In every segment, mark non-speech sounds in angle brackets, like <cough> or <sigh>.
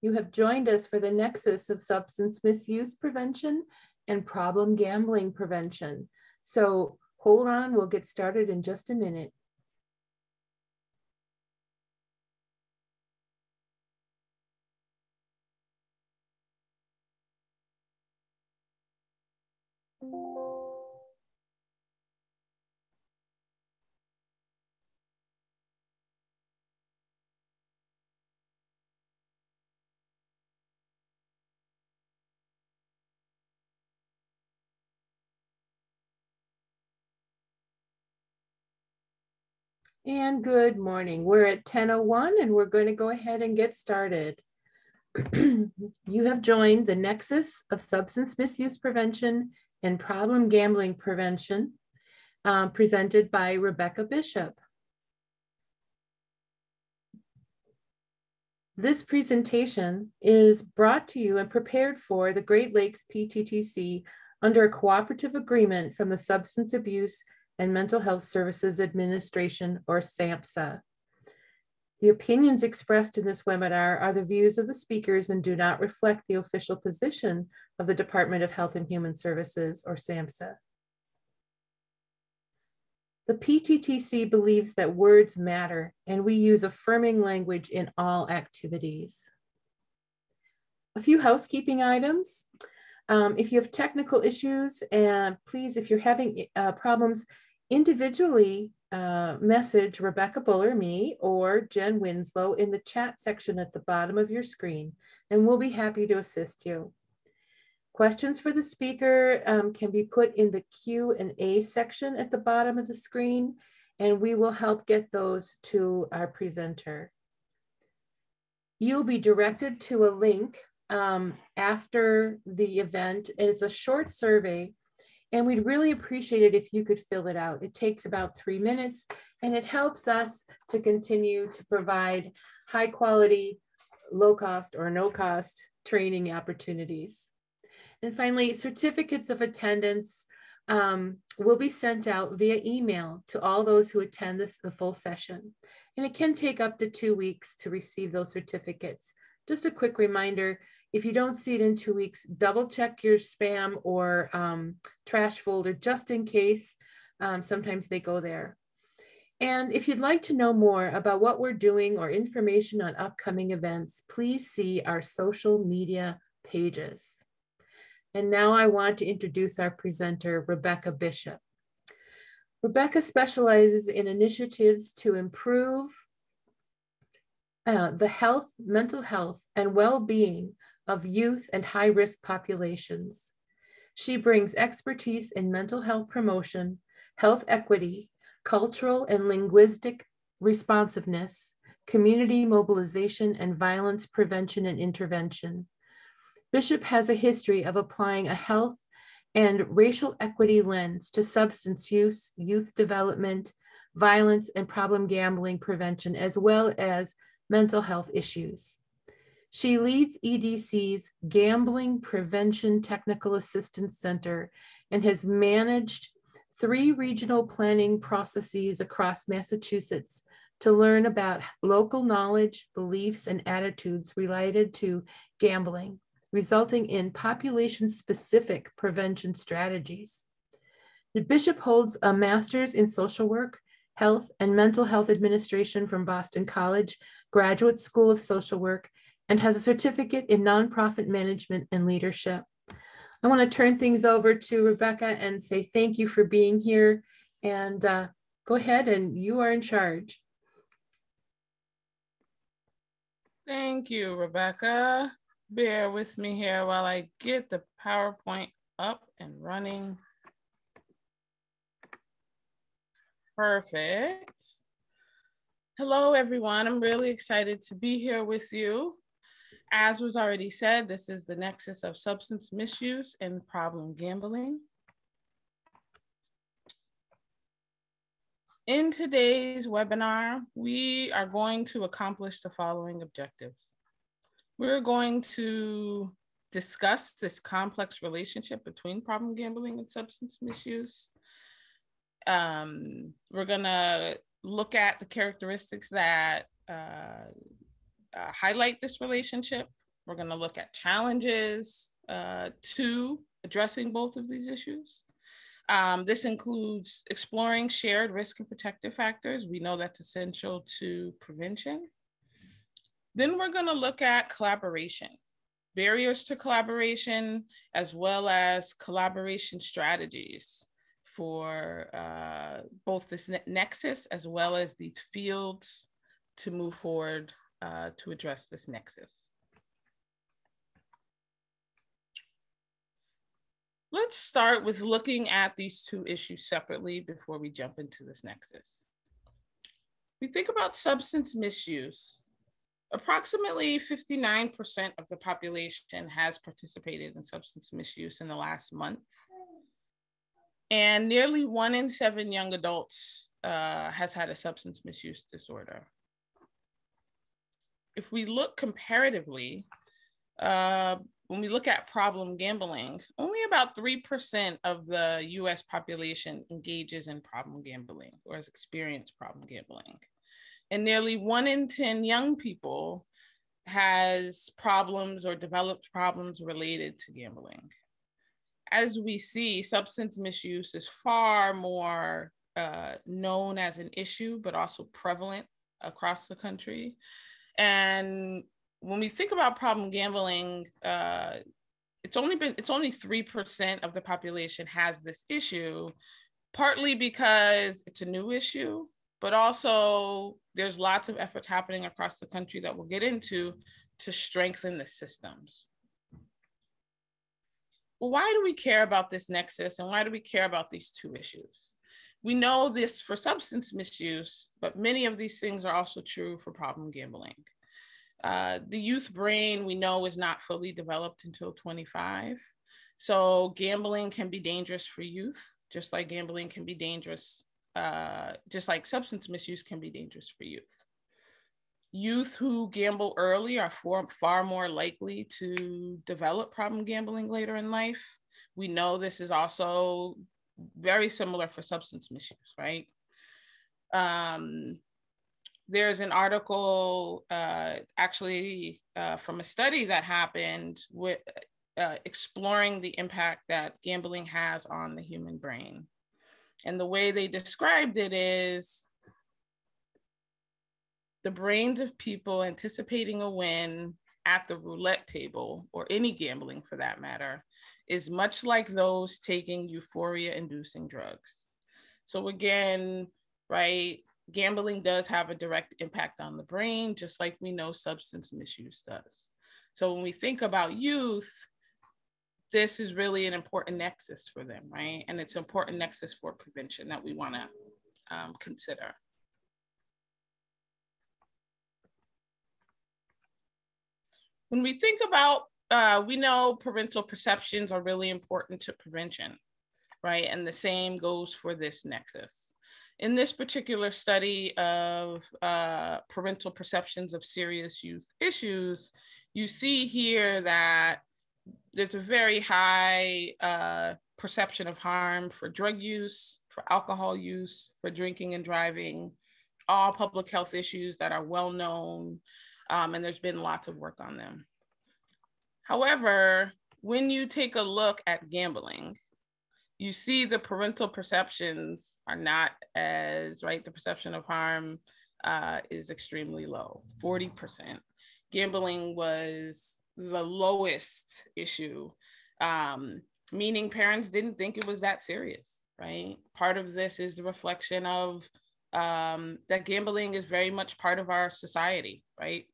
You have joined us for the nexus of substance misuse prevention and problem gambling prevention. So hold on, we'll get started in just a minute. And good morning. We're at 10.01 and we're going to go ahead and get started. <clears throat> you have joined the Nexus of Substance Misuse Prevention and Problem Gambling Prevention uh, presented by Rebecca Bishop. This presentation is brought to you and prepared for the Great Lakes PTTC under a cooperative agreement from the Substance Abuse and Mental Health Services Administration, or SAMHSA. The opinions expressed in this webinar are the views of the speakers and do not reflect the official position of the Department of Health and Human Services, or SAMHSA. The PTTC believes that words matter and we use affirming language in all activities. A few housekeeping items. Um, if you have technical issues, and please, if you're having uh, problems, individually uh, message Rebecca Buller, me, or Jen Winslow in the chat section at the bottom of your screen, and we'll be happy to assist you. Questions for the speaker um, can be put in the Q and A section at the bottom of the screen, and we will help get those to our presenter. You'll be directed to a link um, after the event, and it's a short survey and we'd really appreciate it if you could fill it out. It takes about three minutes and it helps us to continue to provide high quality, low cost or no cost training opportunities. And finally, certificates of attendance um, will be sent out via email to all those who attend this, the full session. And it can take up to two weeks to receive those certificates. Just a quick reminder, if you don't see it in two weeks, double check your spam or um, trash folder just in case. Um, sometimes they go there. And if you'd like to know more about what we're doing or information on upcoming events, please see our social media pages. And now I want to introduce our presenter, Rebecca Bishop. Rebecca specializes in initiatives to improve uh, the health, mental health, and well-being of youth and high risk populations. She brings expertise in mental health promotion, health equity, cultural and linguistic responsiveness, community mobilization, and violence prevention and intervention. Bishop has a history of applying a health and racial equity lens to substance use, youth development, violence, and problem gambling prevention, as well as mental health issues. She leads EDC's Gambling Prevention Technical Assistance Center and has managed three regional planning processes across Massachusetts to learn about local knowledge, beliefs, and attitudes related to gambling, resulting in population specific prevention strategies. The bishop holds a master's in social work, health, and mental health administration from Boston College Graduate School of Social Work and has a certificate in nonprofit management and leadership. I want to turn things over to Rebecca and say thank you for being here and uh, go ahead and you are in charge. Thank you, Rebecca. Bear with me here while I get the PowerPoint up and running. Perfect. Hello, everyone. I'm really excited to be here with you. As was already said, this is the nexus of substance misuse and problem gambling. In today's webinar, we are going to accomplish the following objectives. We're going to discuss this complex relationship between problem gambling and substance misuse. Um, we're gonna look at the characteristics that uh, uh, highlight this relationship. We're going to look at challenges uh, to addressing both of these issues. Um, this includes exploring shared risk and protective factors. We know that's essential to prevention. Then we're going to look at collaboration, barriers to collaboration, as well as collaboration strategies for uh, both this nexus as well as these fields to move forward uh, to address this nexus. Let's start with looking at these two issues separately before we jump into this nexus. We think about substance misuse. Approximately 59% of the population has participated in substance misuse in the last month. And nearly one in seven young adults uh, has had a substance misuse disorder. If we look comparatively, uh, when we look at problem gambling, only about 3% of the US population engages in problem gambling or has experienced problem gambling. And nearly one in 10 young people has problems or developed problems related to gambling. As we see, substance misuse is far more uh, known as an issue, but also prevalent across the country. And when we think about problem gambling, uh, it's only been it's only three percent of the population has this issue, partly because it's a new issue, but also there's lots of efforts happening across the country that we'll get into to strengthen the systems. Why do we care about this nexus and why do we care about these two issues? We know this for substance misuse, but many of these things are also true for problem gambling. Uh, the youth brain we know is not fully developed until 25. So gambling can be dangerous for youth, just like gambling can be dangerous, uh, just like substance misuse can be dangerous for youth. Youth who gamble early are far, far more likely to develop problem gambling later in life. We know this is also very similar for substance misuse, right? Um, there's an article uh, actually uh, from a study that happened with uh, exploring the impact that gambling has on the human brain. And the way they described it is the brains of people anticipating a win at the roulette table, or any gambling for that matter, is much like those taking euphoria inducing drugs. So, again, right, gambling does have a direct impact on the brain, just like we know substance misuse does. So when we think about youth, this is really an important nexus for them, right? And it's an important nexus for prevention that we want to um, consider. When we think about, uh, we know parental perceptions are really important to prevention, right? And the same goes for this nexus in this particular study of uh, parental perceptions of serious youth issues, you see here that there's a very high uh, perception of harm for drug use, for alcohol use, for drinking and driving, all public health issues that are well known, um, and there's been lots of work on them. However, when you take a look at gambling, you see the parental perceptions are not as right? The perception of harm uh, is extremely low 40% gambling was the lowest issue um, meaning parents didn't think it was that serious right? Part of this is the reflection of um, that gambling is very much part of our society right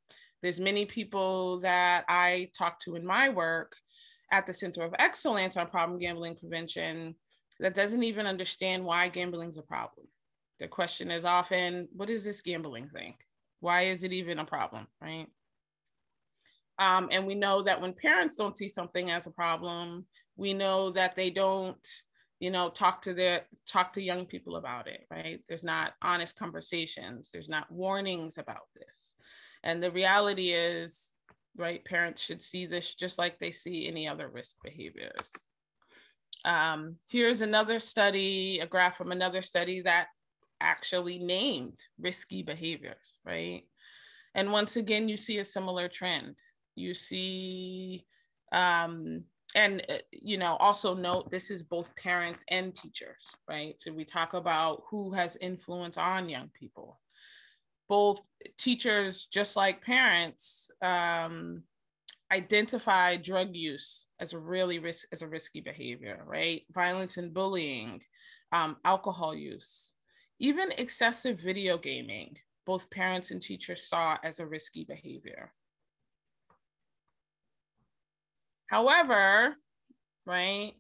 there's many people that i talk to in my work at the Center of Excellence on Problem Gambling Prevention that doesn't even understand why gambling is a problem. The question is often, what is this gambling thing? Why is it even a problem, right? Um, and we know that when parents don't see something as a problem, we know that they don't, you know, talk to their talk to young people about it, right? There's not honest conversations. There's not warnings about this. And the reality is, right, parents should see this just like they see any other risk behaviors. Um, here's another study, a graph from another study that actually named risky behaviors, right? And once again, you see a similar trend. You see, um, and uh, you know, also note this is both parents and teachers, right? So we talk about who has influence on young people. Both teachers, just like parents, um, identify drug use as a really risk as a risky behavior, right? Violence and bullying, um, alcohol use, even excessive video gaming, both parents and teachers saw as a risky behavior. However, right,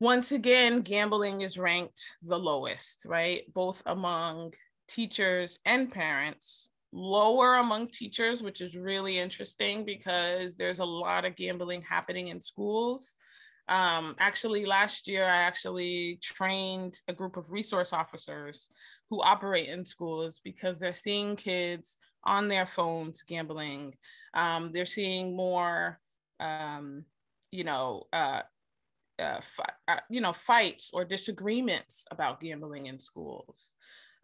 once again, gambling is ranked the lowest, right, both among teachers and parents lower among teachers, which is really interesting because there's a lot of gambling happening in schools. Um, actually, last year, I actually trained a group of resource officers who operate in schools because they're seeing kids on their phones gambling. Um, they're seeing more, um, you know, uh, uh, fi- uh, you know, fights or disagreements about gambling in schools.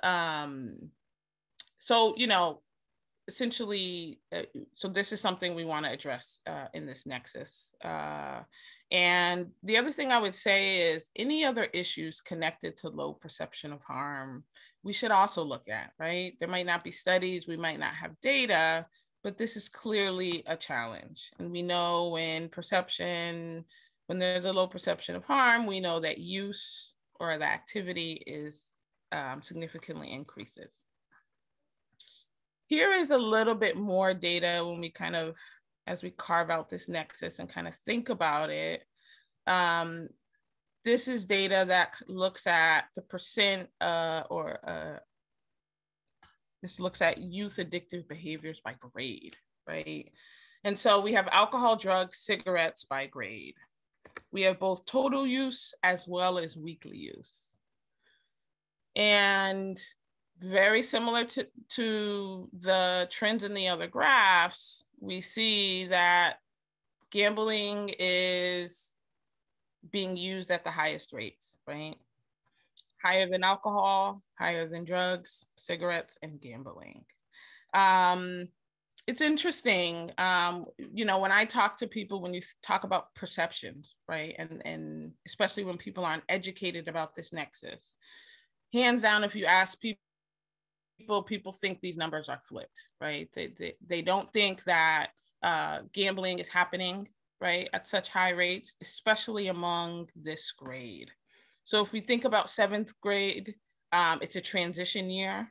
Um, so you know essentially uh, so this is something we want to address uh, in this nexus uh, and the other thing i would say is any other issues connected to low perception of harm we should also look at right there might not be studies we might not have data but this is clearly a challenge and we know when perception when there's a low perception of harm we know that use or the activity is um, significantly increases here is a little bit more data when we kind of, as we carve out this nexus and kind of think about it. Um, this is data that looks at the percent uh, or uh, this looks at youth addictive behaviors by grade, right? And so we have alcohol, drugs, cigarettes by grade. We have both total use as well as weekly use. And very similar to, to the trends in the other graphs, we see that gambling is being used at the highest rates, right? Higher than alcohol, higher than drugs, cigarettes, and gambling. Um, it's interesting, um, you know, when I talk to people, when you talk about perceptions, right? And, and especially when people aren't educated about this nexus, hands down, if you ask people, people people think these numbers are flipped, right? They they, they don't think that uh, gambling is happening right at such high rates, especially among this grade. So if we think about seventh grade, um, it's a transition year.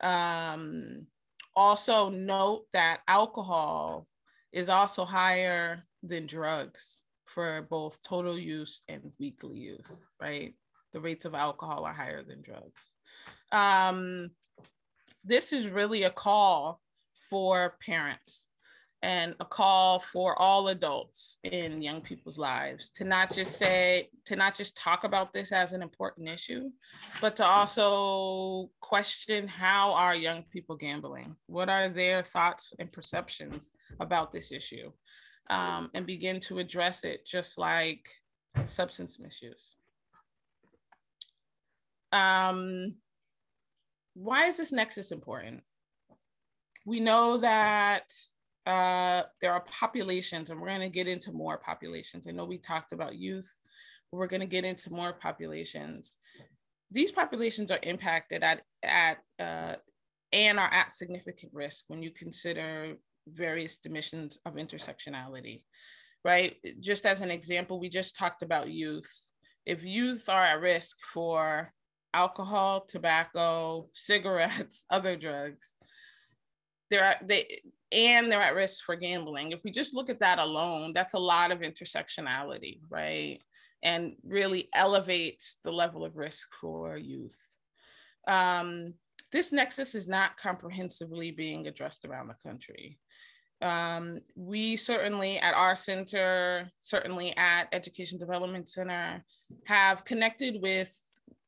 Um, also note that alcohol is also higher than drugs for both total use and weekly use, right? The rates of alcohol are higher than drugs. Um, this is really a call for parents and a call for all adults in young people's lives to not just say to not just talk about this as an important issue but to also question how are young people gambling? What are their thoughts and perceptions about this issue? Um, and begin to address it just like substance misuse. Um, why is this nexus important? We know that uh, there are populations, and we're going to get into more populations. I know we talked about youth, but we're going to get into more populations. These populations are impacted at, at uh, and are at significant risk when you consider various dimensions of intersectionality, right? Just as an example, we just talked about youth. If youth are at risk for alcohol, tobacco, cigarettes, <laughs> other drugs. They're they and they're at risk for gambling. If we just look at that alone, that's a lot of intersectionality, right? And really elevates the level of risk for youth. Um, this nexus is not comprehensively being addressed around the country. Um, we certainly at our center, certainly at Education Development Center, have connected with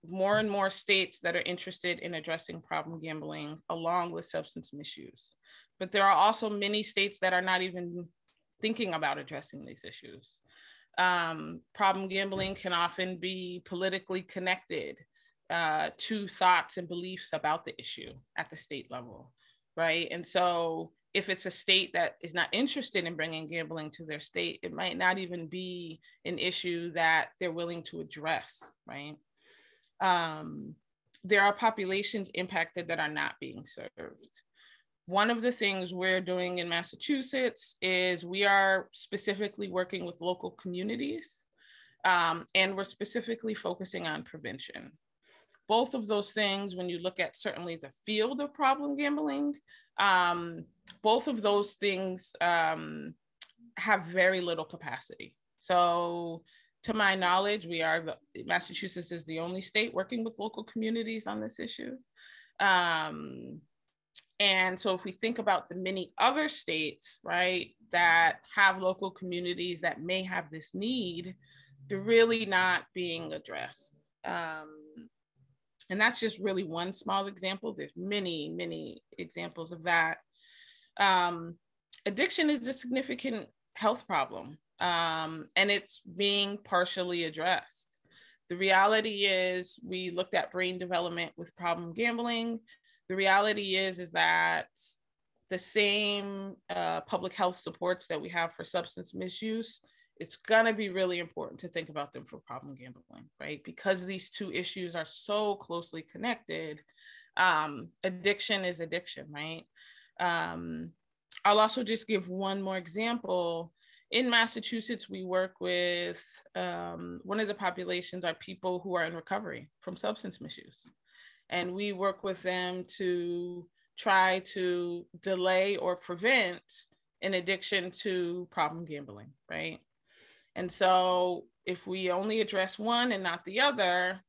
more and more states that are interested in addressing problem gambling along with substance misuse. But there are also many states that are not even thinking about addressing these issues. Um, problem gambling can often be politically connected uh, to thoughts and beliefs about the issue at the state level, right? And so if it's a state that is not interested in bringing gambling to their state, it might not even be an issue that they're willing to address, right? Um, there are populations impacted that are not being served. One of the things we're doing in Massachusetts is we are specifically working with local communities um, and we're specifically focusing on prevention. Both of those things, when you look at certainly the field of problem gambling, um, both of those things um, have very little capacity. So, to my knowledge, we are the, Massachusetts is the only state working with local communities on this issue. Um, and so, if we think about the many other states, right, that have local communities that may have this need, they're really not being addressed. Um, and that's just really one small example. There's many, many examples of that. Um, addiction is a significant health problem, um, and it's being partially addressed. The reality is, we looked at brain development with problem gambling. The reality is, is that the same uh, public health supports that we have for substance misuse it's going to be really important to think about them for problem gambling, right? Because these two issues are so closely connected. Um, addiction is addiction, right? Um, I'll also just give one more example. In Massachusetts, we work with um, one of the populations are people who are in recovery from substance misuse. And we work with them to try to delay or prevent an addiction to problem gambling, right? And so if we only address one and not the other,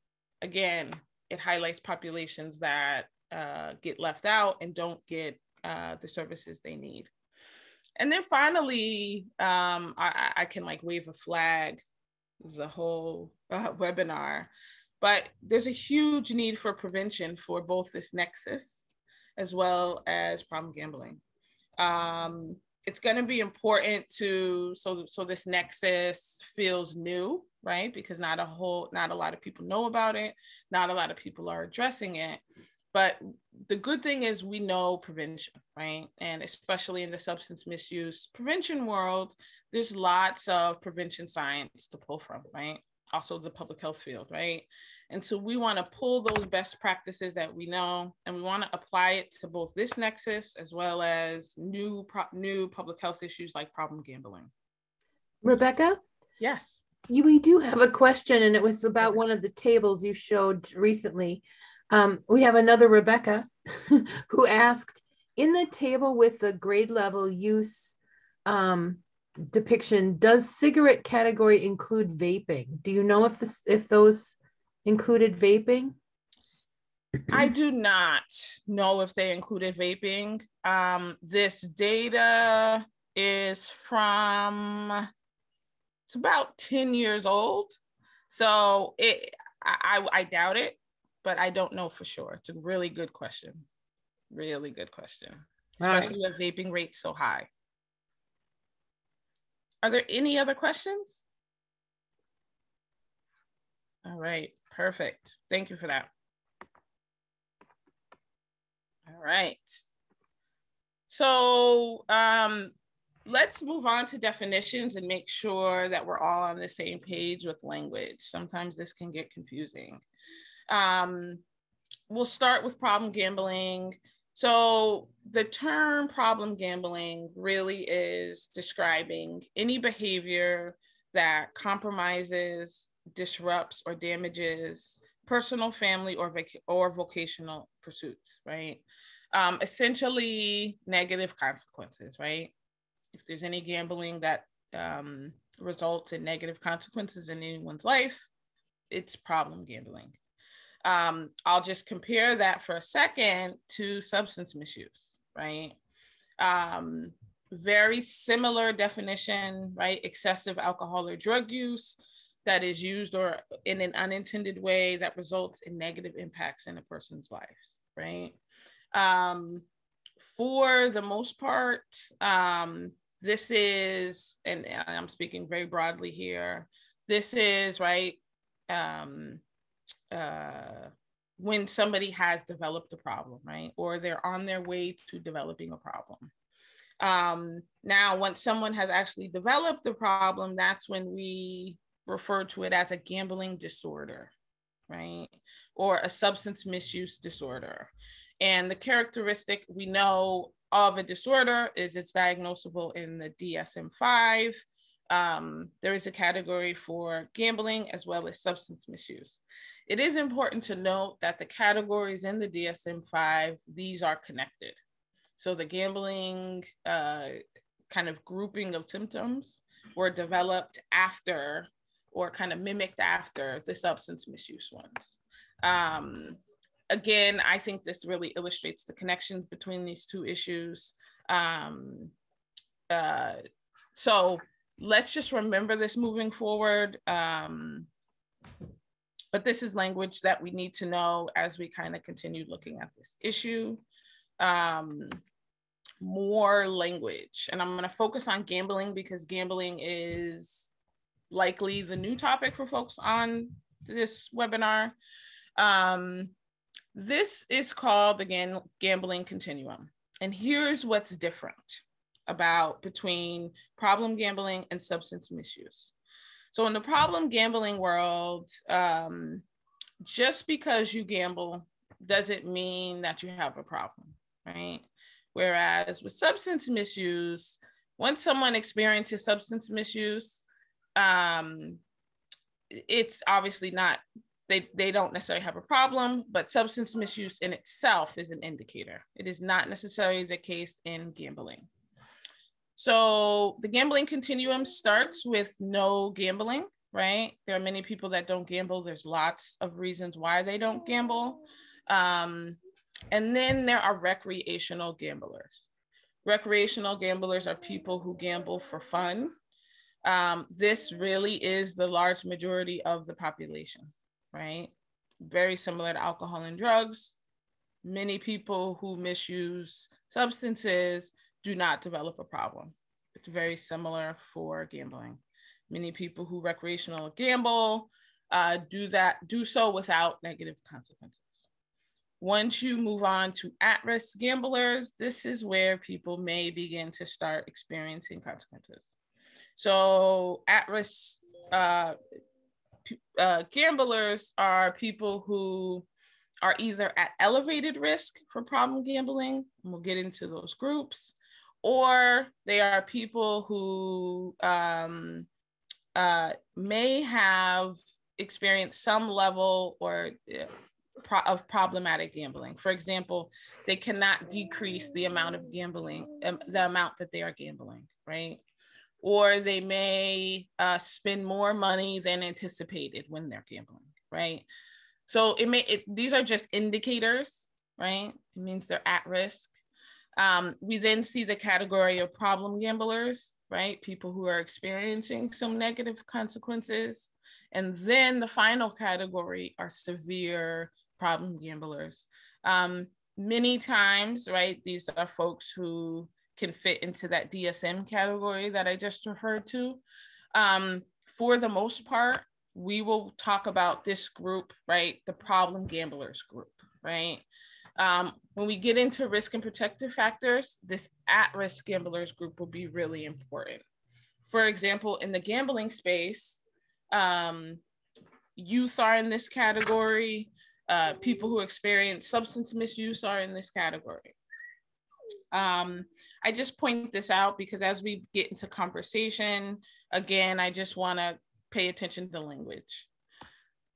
again, it highlights populations that uh, get left out and don't get uh, the services they need. And then finally, um, I, I, can like wave a flag the whole uh, webinar, but there's a huge need for prevention for both this nexus as well as problem gambling. Um, it's going to be important to so so this nexus feels new right? Because not a whole not a lot of people know about it. Not a lot of people are addressing it but the good thing is we know prevention right and especially in the substance misuse prevention world there's lots of prevention science to pull from right also the public health field, right? And so we want to pull those best practices that we know and we want to apply it to both this nexus as well as new pro- new public health issues like problem gambling. Rebecca? Yes. You, we do have a question, and it was about one of the tables you showed recently. Um, we have another Rebecca <laughs> who asked in the table with the grade level use um, depiction, does cigarette category include vaping? Do you know if this if those included vaping? I do not know if they included vaping. Um, this data is from it's about 10 years old. So it I, I doubt it, but I don't know for sure. It's a really good question. Really good question. Especially right. with vaping rates so high. Are there any other questions? All right, perfect. Thank you for that. All right. So um, let's move on to definitions and make sure that we're all on the same page with language. Sometimes this can get confusing. Um, we'll start with problem gambling. So the term problem gambling really is describing any behavior that compromises, disrupts, or damages personal, family, or, or vocational pursuits, right? Um, essentially, negative consequences, right? If there's any gambling that um, results in negative consequences in anyone's life, it's problem gambling um, I'll just compare that for a second to substance misuse, right? Um, very similar definition, right? Excessive alcohol or drug use that is used or in an unintended way that results in negative impacts in a person's lives, right? Um, for the most part, um, this is, and I'm speaking very broadly here, this is, right? Um, uh, when somebody has developed a problem, right? Or they're on their way to developing a problem. Um, now, once someone has actually developed the problem, that's when we refer to it as a gambling disorder, right? Or a substance misuse disorder. And the characteristic we know of a disorder is it's diagnosable in the DSM 5. Um, there is a category for gambling as well as substance misuse. It is important to note that the categories in the DSM 5, these are connected. So the gambling uh, kind of grouping of symptoms were developed after or kind of mimicked after the substance misuse ones. Um, again, I think this really illustrates the connections between these two issues. Um, uh, so let's just remember this moving forward. Um, but this is language that we need to know as we kind of continue looking at this issue. Um, more language, and I'm going to focus on gambling because gambling is likely the new topic for folks on this webinar. Um, this is called again gambling continuum. And here's what's different about between problem gambling and substance misuse. So in the problem gambling world, um, just because you gamble doesn't mean that you have a problem, right? Whereas with substance misuse, once someone experiences substance misuse, um, it's obviously not they, they don't necessarily have a problem, but substance misuse in itself is an indicator. It is not necessarily the case in gambling. So the gambling continuum starts with no gambling, right? There are many people that don't gamble. There's lots of reasons why they don't gamble. Um, and then there are recreational gamblers. Recreational gamblers are people who gamble for fun. Um, this really is the large majority of the population right? Very similar to alcohol and drugs. Many people who misuse substances do not develop a problem. It's very similar for gambling. Many people who recreational gamble uh, do that, do so without negative consequences. Once you move on to at-risk gamblers, this is where people may begin to start experiencing consequences. So at-risk uh, uh, gamblers are people who are either at elevated risk for problem gambling, and we'll get into those groups, or they are people who um, uh, may have experienced some level or uh, of problematic gambling. For example, they cannot decrease the amount of gambling, um, the amount that they are gambling, right? or they may uh, spend more money than anticipated when they're gambling, right? So it may it, these are just indicators, right? It means they're at risk. Um, we then see the category of problem gamblers, right? People who are experiencing some negative consequences. And then the final category are severe problem gamblers. Um, many times, right, these are folks who can fit into that DSM category that I just referred to. Um, for the most part, we will talk about this group, right? The problem gamblers group, right? Um, when we get into risk and protective factors, this at risk gamblers group will be really important. For example, in the gambling space, um, youth are in this category, uh, people who experience substance misuse are in this category. Um, I just point this out because as we get into conversation, again, I just want to pay attention to the language.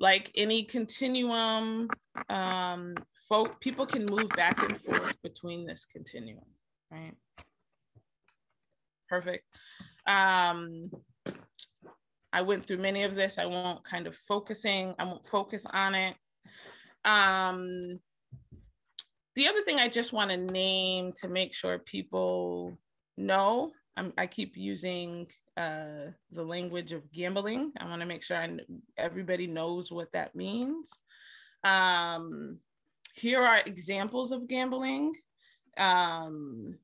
Like any continuum, um, folk, people can move back and forth between this continuum, right? Perfect. Um, I went through many of this. I won't kind of focusing, I won't focus on it. Um, the other thing I just want to name to make sure people know, I'm, i keep using uh, the language of gambling. I want to make sure I, everybody knows what that means. Um, here are examples of gambling. Um,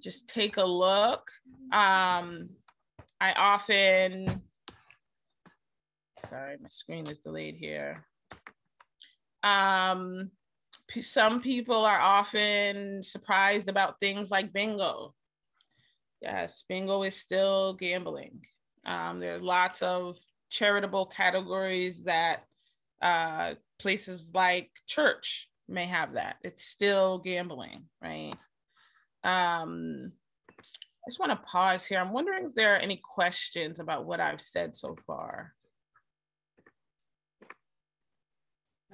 just take a look. Um, I often, sorry, my screen is delayed here um, some people are often surprised about things like bingo. Yes, bingo is still gambling. Um, are lots of charitable categories that uh, places like church may have that. It's still gambling, right? Um, I just want to pause here. I'm wondering if there are any questions about what I've said so far.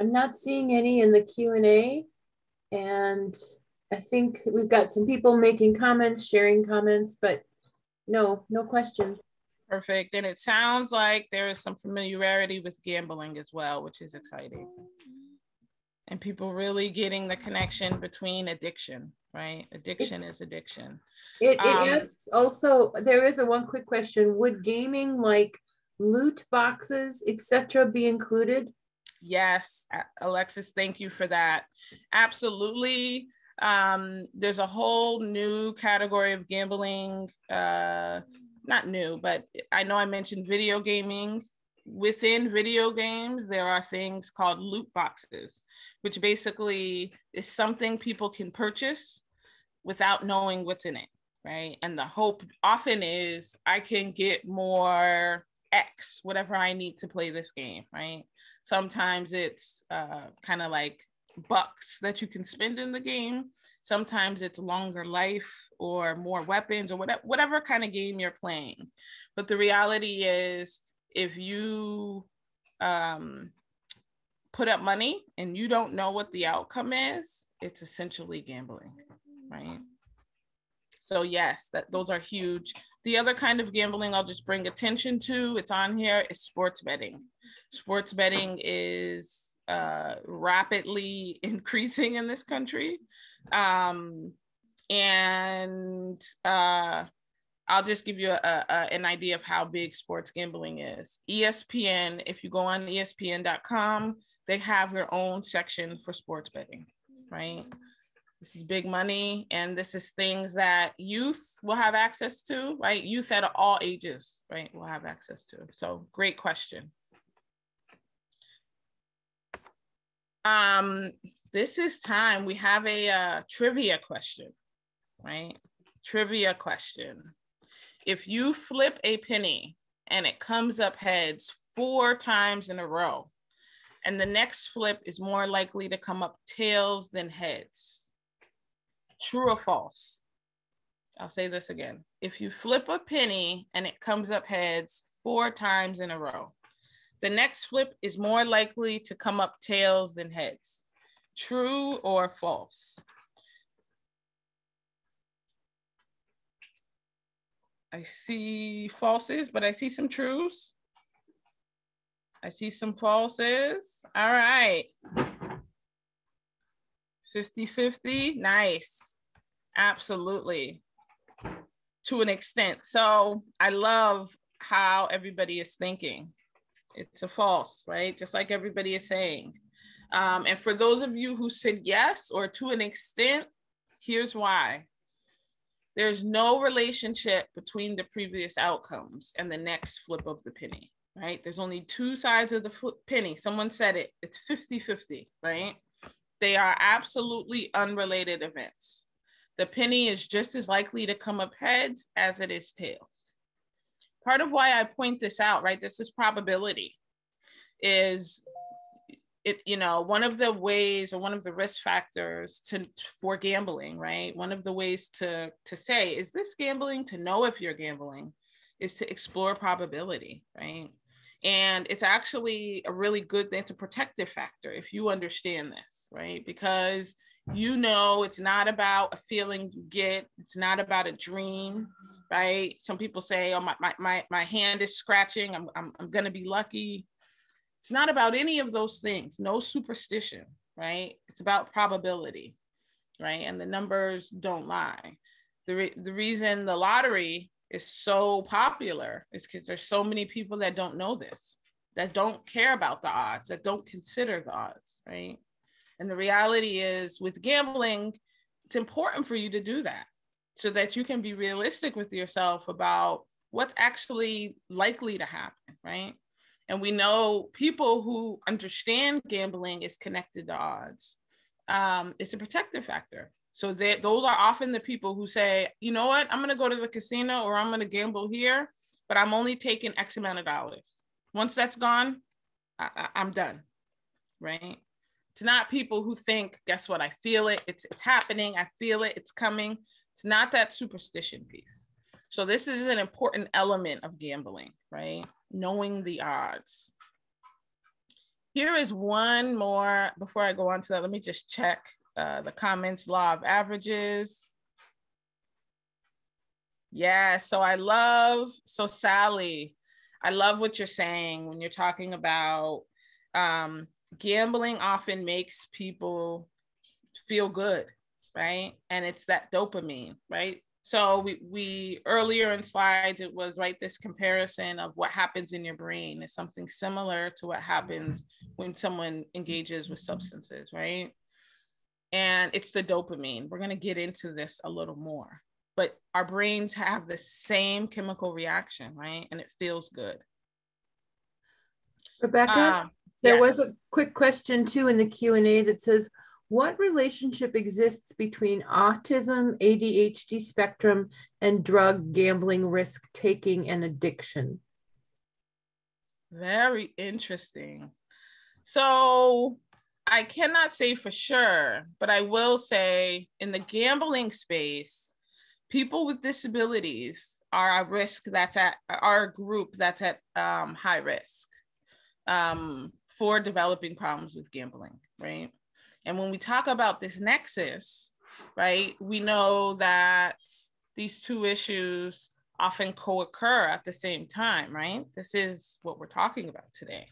I'm not seeing any in the Q&A and I think we've got some people making comments, sharing comments, but no, no questions. Perfect. And it sounds like there is some familiarity with gambling as well, which is exciting. And people really getting the connection between addiction, right? Addiction it's, is addiction. It, it um, asks also, there is a one quick question. Would gaming like loot boxes, etc., be included? Yes, Alexis, thank you for that. Absolutely. Um, there's a whole new category of gambling. Uh, not new, but I know I mentioned video gaming. Within video games, there are things called loot boxes, which basically is something people can purchase without knowing what's in it, right? And the hope often is I can get more X, whatever I need to play this game, right? Sometimes it's uh, kind of like bucks that you can spend in the game. Sometimes it's longer life or more weapons or whatever, whatever kind of game you're playing. But the reality is, if you um, put up money and you don't know what the outcome is, it's essentially gambling, right? So yes, that those are huge. The other kind of gambling I'll just bring attention to, it's on here, is sports betting. Sports betting is uh, rapidly <laughs> increasing in this country. Um, and uh, I'll just give you a, a, an idea of how big sports gambling is. ESPN, if you go on ESPN.com, they have their own section for sports betting, right? This is big money, and this is things that youth will have access to, right? Youth at all ages, right, will have access to. So, great question. Um, this is time. We have a uh, trivia question, right? Trivia question. If you flip a penny and it comes up heads four times in a row, and the next flip is more likely to come up tails than heads True or false? I'll say this again. If you flip a penny and it comes up heads four times in a row, the next flip is more likely to come up tails than heads. True or false? I see falses, but I see some trues. I see some falses. All right. 50 50. Nice. Absolutely. To an extent. So I love how everybody is thinking. It's a false, right? Just like everybody is saying. Um, and for those of you who said yes or to an extent, here's why. There's no relationship between the previous outcomes and the next flip of the penny, right? There's only two sides of the flip penny. Someone said it, it's 50 50, right? They are absolutely unrelated events. The penny is just as likely to come up heads as it is tails. Part of why I point this out, right? This is probability, is it, you know, one of the ways or one of the risk factors to for gambling, right? One of the ways to to say, is this gambling? To know if you're gambling is to explore probability, right? And it's actually a really good, thing. it's a protective factor if you understand this, right? Because you know it's not about a feeling you get, it's not about a dream, right? Some people say, oh, my, my, my, my hand is scratching, I'm, I'm, I'm gonna be lucky. It's not about any of those things, no superstition, right? It's about probability, right? And the numbers don't lie. The, re- the reason the lottery is so popular is because there's so many people that don't know this, that don't care about the odds, that don't consider the odds, right? And the reality is with gambling, it's important for you to do that so that you can be realistic with yourself about what's actually likely to happen, right? And we know people who understand gambling is connected to odds. um, it's a protective factor. So that those are often the people who say, you know what, I'm going to go to the casino or I'm going to gamble here, but I'm only taking X amount of dollars. Once that's gone, I, am done, right? It's not people who think, guess what, I feel it, it's, it's happening, I feel it, it's coming. It's not that superstition piece. So this is an important element of gambling, right? Knowing the odds. Here is one more, before I go on to that, let me just check uh, the comments, law of averages. Yeah, so I love, so Sally, I love what you're saying when you're talking about um, gambling often makes people feel good, right? And it's that dopamine, right? So we, we earlier in slides, it was right this comparison of what happens in your brain is something similar to what happens when someone engages with substances, right? And it's the dopamine. We're going to get into this a little more, but our brains have the same chemical reaction, right? And it feels good. Rebecca, um, there was a quick question too in the Q&A that says, what relationship exists between autism, ADHD spectrum, and drug gambling risk taking and addiction? Very interesting. So I cannot say for sure, but I will say in the gambling space, people with disabilities are a risk that's at our group that's at um, high risk um, for developing problems with gambling, right? And when we talk about this nexus, right, we know that these two issues often co occur at the same time, right? This is what we're talking about today.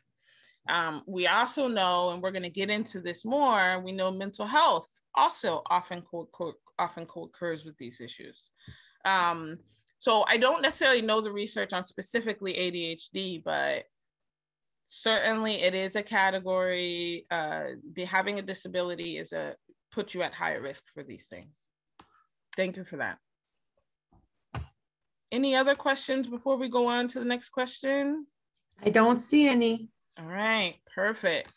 Um, we also know, and we're going to get into this more, we know mental health also often co- co- often co-occurs with these issues. Um, so I don't necessarily know the research on specifically ADHD, but certainly it is a category uh, be, having a disability is a put you at higher risk for these things. Thank you for that. Any other questions before we go on to the next question? I don't see any. All right perfect.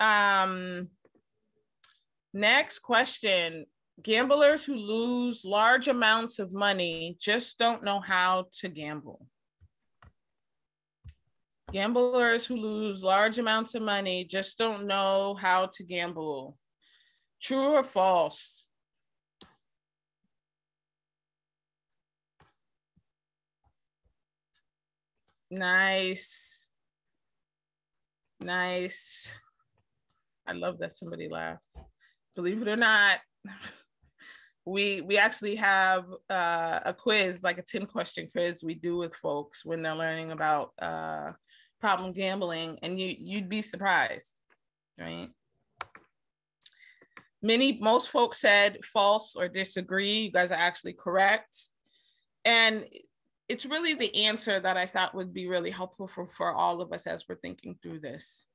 Um next question. Gamblers who lose large amounts of money just don't know how to gamble Gamblers who lose large amounts of money just don't know how to gamble. True or false? Nice. Nice. I love that somebody laughed. Believe it or not, <laughs> we we actually have uh, a quiz, like a 10 question quiz we do with folks when they're learning about uh, problem gambling and you you'd be surprised right? Many most folks said false or disagree. You guys are actually correct. And it's really the answer that i thought would be really helpful for, for all of us as we're thinking through this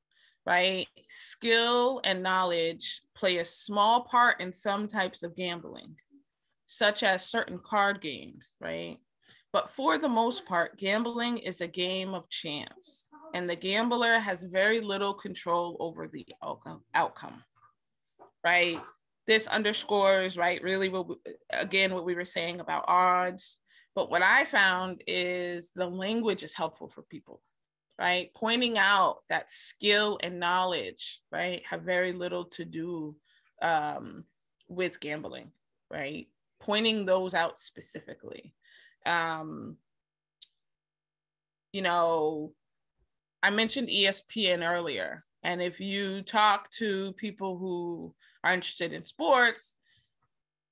right? Skill and knowledge play a small part in some types of gambling such as certain card games right but for the most part gambling is a game of chance and the gambler has very little control over the outcome, right? This underscores, right, really what we, again what we were saying about odds. But what I found is the language is helpful for people, right? Pointing out that skill and knowledge, right, have very little to do um, with gambling, right? Pointing those out specifically. Um, you know, I mentioned ESPN earlier. And if you talk to people who are interested in sports,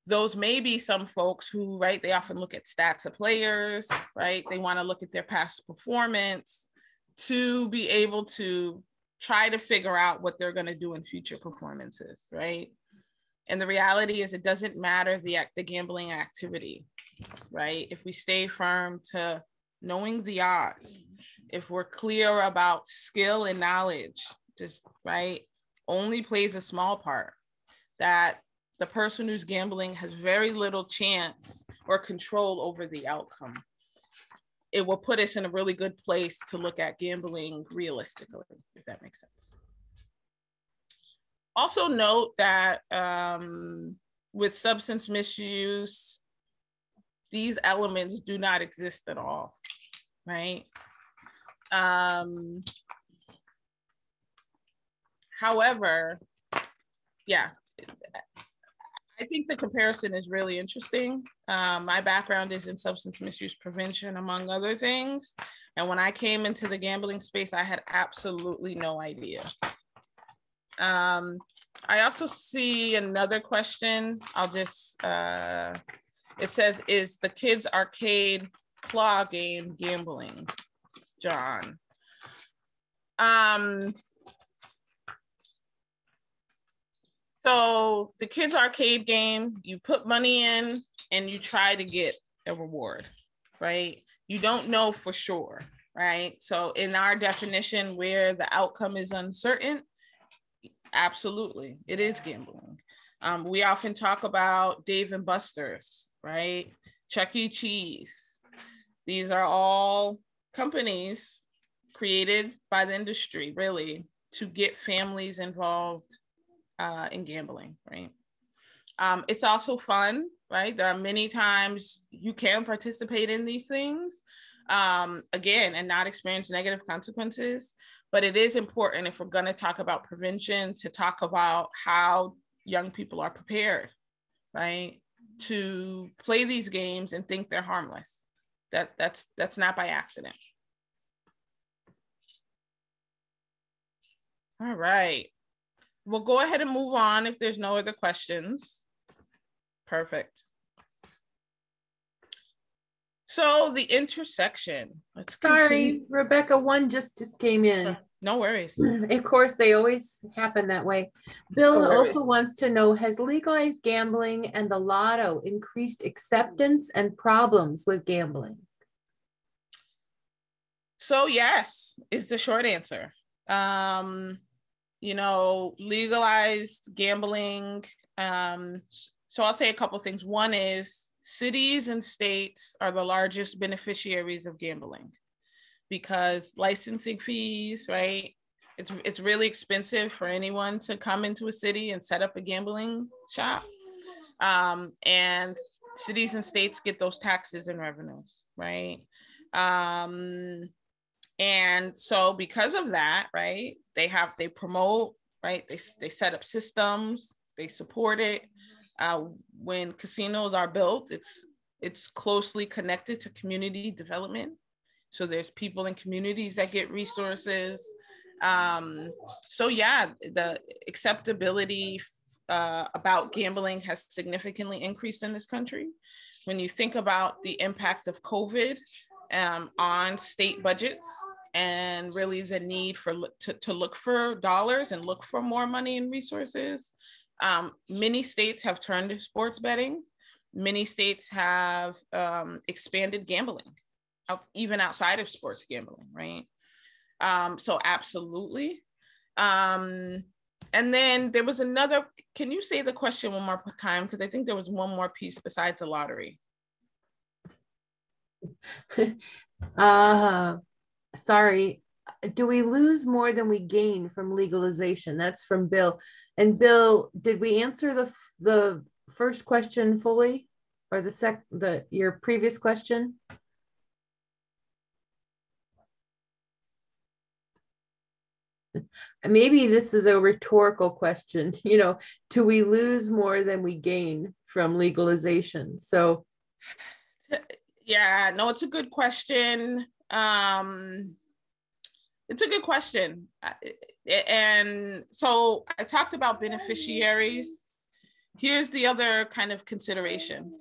those may be some folks who, right, they often look at stats of players, right? They want to look at their past performance to be able to try to figure out what they're going to do in future performances, right? And the reality is, it doesn't matter the, act, the gambling activity, right? If we stay firm to knowing the odds, if we're clear about skill and knowledge, just right, only plays a small part. That the person who's gambling has very little chance or control over the outcome. It will put us in a really good place to look at gambling realistically, if that makes sense. Also note that um, with substance misuse, these elements do not exist at all, right? Um, however, yeah, I think the comparison is really interesting. Um, my background is in substance misuse prevention, among other things. And when I came into the gambling space, I had absolutely no idea. Um, I also see another question. I'll just, uh, it says, is the kids arcade claw game gambling, John? Um, So the kids arcade game, you put money in and you try to get a reward, right? You don't know for sure, right? So in our definition where the outcome is uncertain, absolutely, it is gambling. Um, we often talk about Dave and Buster's, right? Chuck E. Cheese. These are all companies created by the industry, really, to get families involved uh, in gambling, right? Um, it's also fun, right? There are many times you can participate in these things, um, again, and not experience negative consequences. But it is important if we're going to talk about prevention to talk about how young people are prepared, right, to play these games and think they're harmless. That that's that's not by accident. All right we'll go ahead and move on if there's no other questions. Perfect. So the intersection. Let's Sorry, continue. Rebecca, one just, just came in. No worries. <clears throat> Of course, they always happen that way. Bill no also wants to know Has legalized gambling and the lotto increased acceptance and problems with gambling? So, yes, is the short answer. Um, you know, legalized gambling. Um, so I'll say a couple things. One is cities and states are the largest beneficiaries of gambling because licensing fees, right? It's it's really expensive for anyone to come into a city and set up a gambling shop. Um, and cities and states get those taxes and revenues, right? Um, and so because of that right they have they promote right they, they set up systems they support it uh, when casinos are built it's it's closely connected to community development so there's people in communities that get resources um, so yeah the acceptability uh, about gambling has significantly increased in this country when you think about the impact of covid um, on state budgets and really the need for to, to look for dollars and look for more money and resources. Um, many states have turned to sports betting. Many states have um, expanded gambling, even outside of sports gambling, right? Um, so absolutely. Um, and then there was another. Can you say the question one more time? Because I think there was one more piece besides the lottery. <laughs> uh, sorry, do we lose more than we gain from legalization? That's from Bill. And Bill, did we answer the the first question fully, or the sec the your previous question? Maybe this is a rhetorical question. <laughs> You know, do we lose more than we gain from legalization? So, yeah, no, it's a good question. Um, it's a good question. And so I talked about beneficiaries. Here's the other kind of consideration.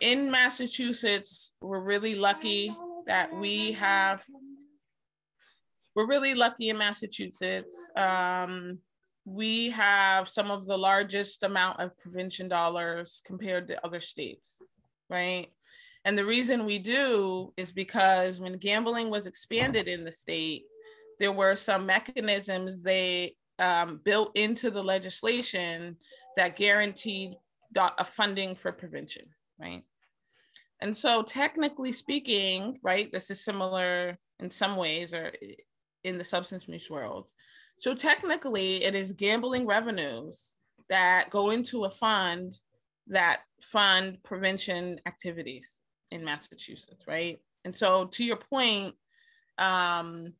In Massachusetts, we're really lucky that we have, we're really lucky in Massachusetts. Um, we have some of the largest amount of prevention dollars compared to other states, right? And the reason we do is because when gambling was expanded in the state, there were some mechanisms they um, built into the legislation that guaranteed a funding for prevention, right? And so, technically speaking, right, this is similar in some ways or in the substance misuse world. So technically, it is gambling revenues that go into a fund that fund prevention activities in Massachusetts, right? And so, to your point, um,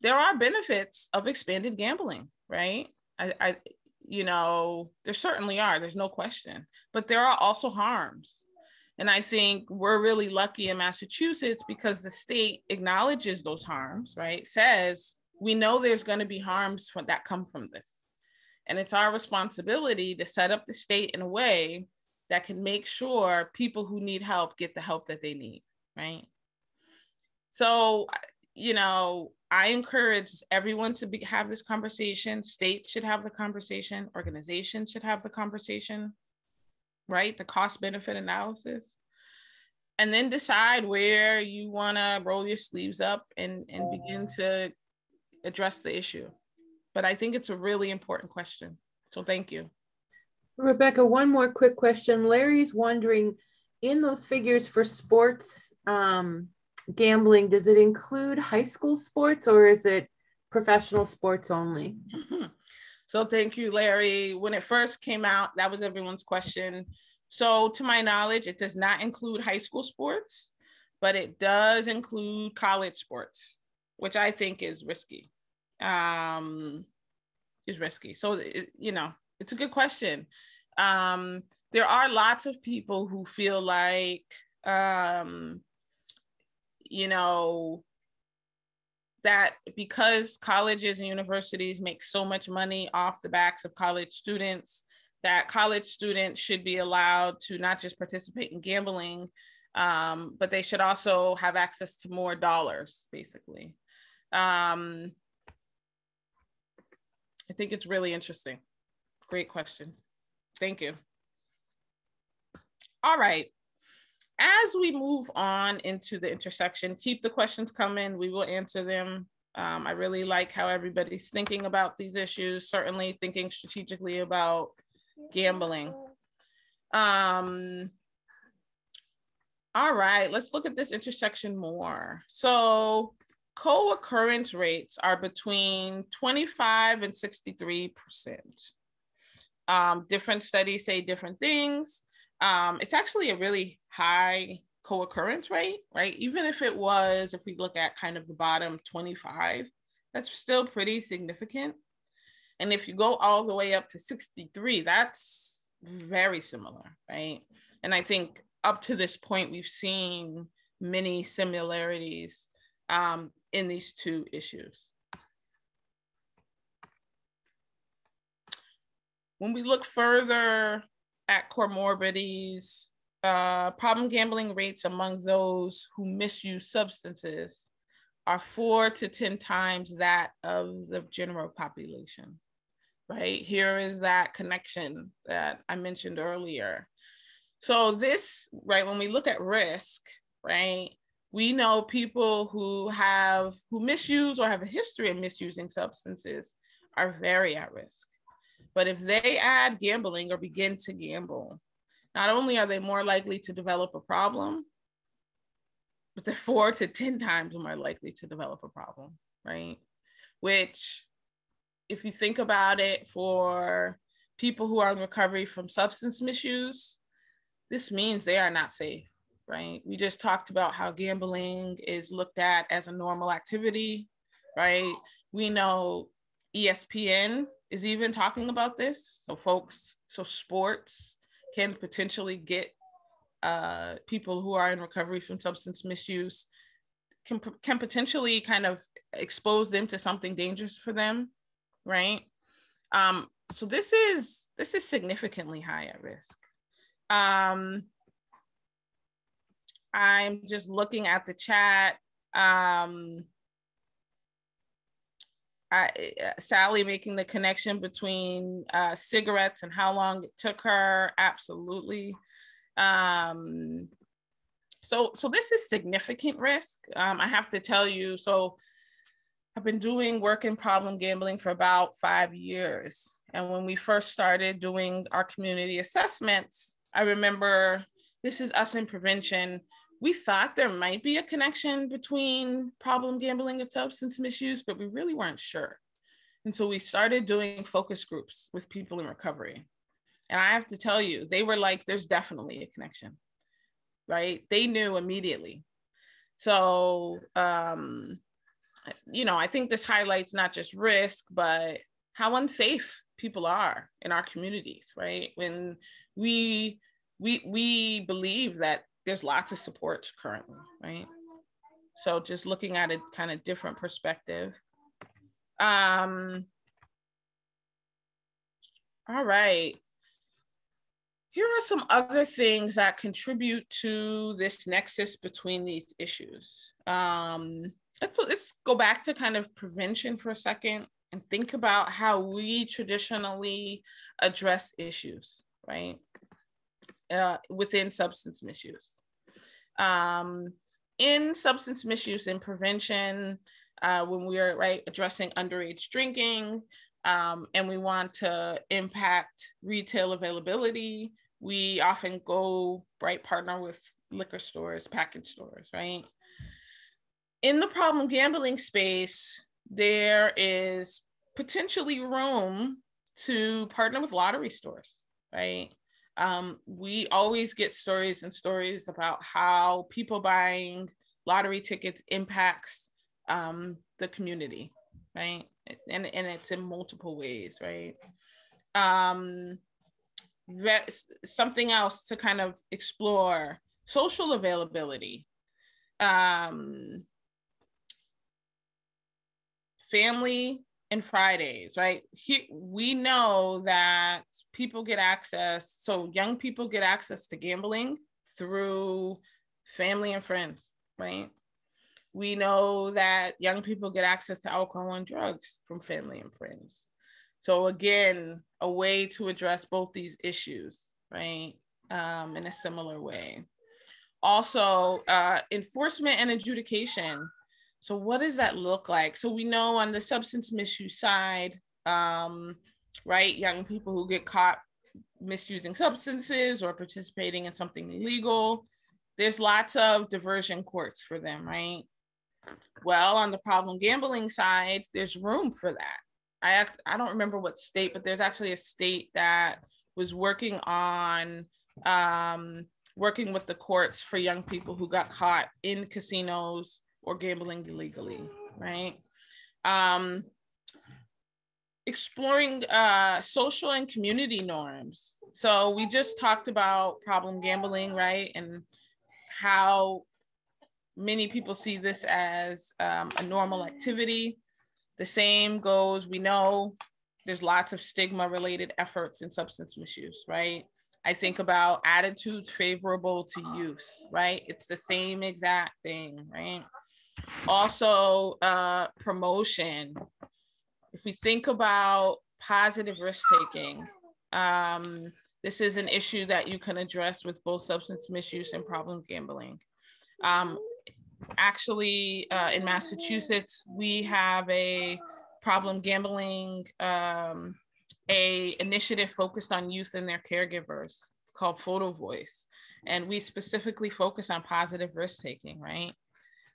there are benefits of expanded gambling, right? I, I, you know, there certainly are. There's no question, but there are also harms. And I think we're really lucky in Massachusetts because the state acknowledges those harms, right? Says we know there's going to be harms that come from this. And it's our responsibility to set up the state in a way that can make sure people who need help get the help that they need, right? So, you know, I encourage everyone to be, have this conversation. States should have the conversation. Organizations should have the conversation, right? The cost benefit analysis. And then decide where you want to roll your sleeves up and, and begin to address the issue. But I think it's a really important question. So thank you. Rebecca, one more quick question. Larry's wondering in those figures for sports, um, gambling, does it include high school sports or is it professional sports only? <laughs> So thank you, Larry. When it first came out, that was everyone's question. So to my knowledge, it does not include high school sports, but it does include college sports, which I think is risky. Um, is risky. So it, you know, it's a good question. Um, there are lots of people who feel like um, you know, that because colleges and universities make so much money off the backs of college students, that college students should be allowed to not just participate in gambling, um, but they should also have access to more dollars, basically. Um, I think it's really interesting. Great question. Thank you. All right as we move on into the intersection, keep the questions coming. We will answer them. Um, I really like how everybody's thinking about these issues, certainly thinking strategically about gambling. Um, all right, let's look at this intersection more. So co-occurrence rates are between 25 and 63%. Um, different studies say different things um, it's actually a really high co-occurrence rate, right? Even if it was, if we look at kind of the bottom 25, that's still pretty significant. And if you go all the way up to 63, that's very similar, right? And I think up to this point, we've seen many similarities um, in these two issues. When we look further at comorbidities, uh, problem gambling rates among those who misuse substances are four to 10 times that of the general population, right? Here is that connection that I mentioned earlier. So, this, right, when we look at risk, right, we know people who have, who misuse or have a history of misusing substances are very at risk. But if they add gambling or begin to gamble, not only are they more likely to develop a problem, but they're four to 10 times more likely to develop a problem, right? Which, if you think about it for people who are in recovery from substance misuse, this means they are not safe, right? We just talked about how gambling is looked at as a normal activity, right? We know ESPN is even talking about this. So folks, so sports can potentially get uh, people who are in recovery from substance misuse can, can potentially kind of expose them to something dangerous for them, right? Um, so this is this is significantly high at risk. Um, I'm just looking at the chat. Um, I, uh, Sally making the connection between uh, cigarettes and how long it took her. Absolutely. Um, so, so this is significant risk. Um, I have to tell you. So, I've been doing work in problem gambling for about five years. And when we first started doing our community assessments, I remember this is us in prevention. We thought there might be a connection between problem gambling and substance misuse, but we really weren't sure. And so we started doing focus groups with people in recovery. And I have to tell you, they were like, there's definitely a connection, right? They knew immediately. So, um, you know, I think this highlights not just risk, but how unsafe people are in our communities, right? When we we we believe that there's lots of supports currently, right? So just looking at a kind of different perspective. Um, all right. Here are some other things that contribute to this nexus between these issues. Um, let's, let's go back to kind of prevention for a second and think about how we traditionally address issues, right? Uh, within substance misuse. Um, in substance misuse and prevention, uh, when we are right addressing underage drinking, um, and we want to impact retail availability, we often go right partner with liquor stores, package stores, right? In the problem gambling space, there is potentially room to partner with lottery stores, right? Um, we always get stories and stories about how people buying lottery tickets impacts um, the community, right? And, and it's in multiple ways, right? Um, something else to kind of explore social availability. Um, family and Fridays, right? He, we know that people get access, so young people get access to gambling through family and friends, right? We know that young people get access to alcohol and drugs from family and friends. So, again, a way to address both these issues, right? Um, in a similar way. Also, uh, enforcement and adjudication so what does that look like? So we know on the substance misuse side, um, right, young people who get caught misusing substances or participating in something illegal, there's lots of diversion courts for them, right? Well, on the problem gambling side, there's room for that. I act, I don't remember what state, but there's actually a state that was working on um, working with the courts for young people who got caught in casinos or gambling illegally, right? Um, exploring uh, social and community norms. So we just talked about problem gambling, right? And how many people see this as um, a normal activity. The same goes, we know there's lots of stigma related efforts in substance misuse, right? I think about attitudes favorable to use, right? It's the same exact thing, right? Also, uh, promotion. If we think about positive risk taking, um, this is an issue that you can address with both substance misuse and problem gambling. Um, actually, uh, in Massachusetts, we have a problem gambling um, a initiative focused on youth and their caregivers called Photo Voice, and we specifically focus on positive risk taking. Right,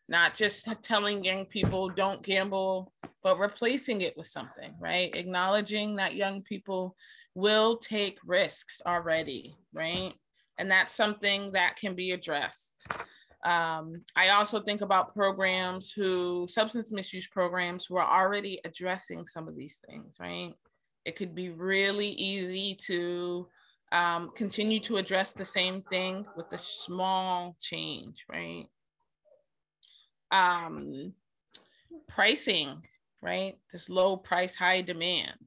not just telling young people don't gamble, but replacing it with something, right? Acknowledging that young people will take risks already, right? And that's something that can be addressed. Um, I also think about programs who, substance misuse programs, who are already addressing some of these things, right? It could be really easy to um, continue to address the same thing with a small change, right? Um, pricing, right? This low price, high demand.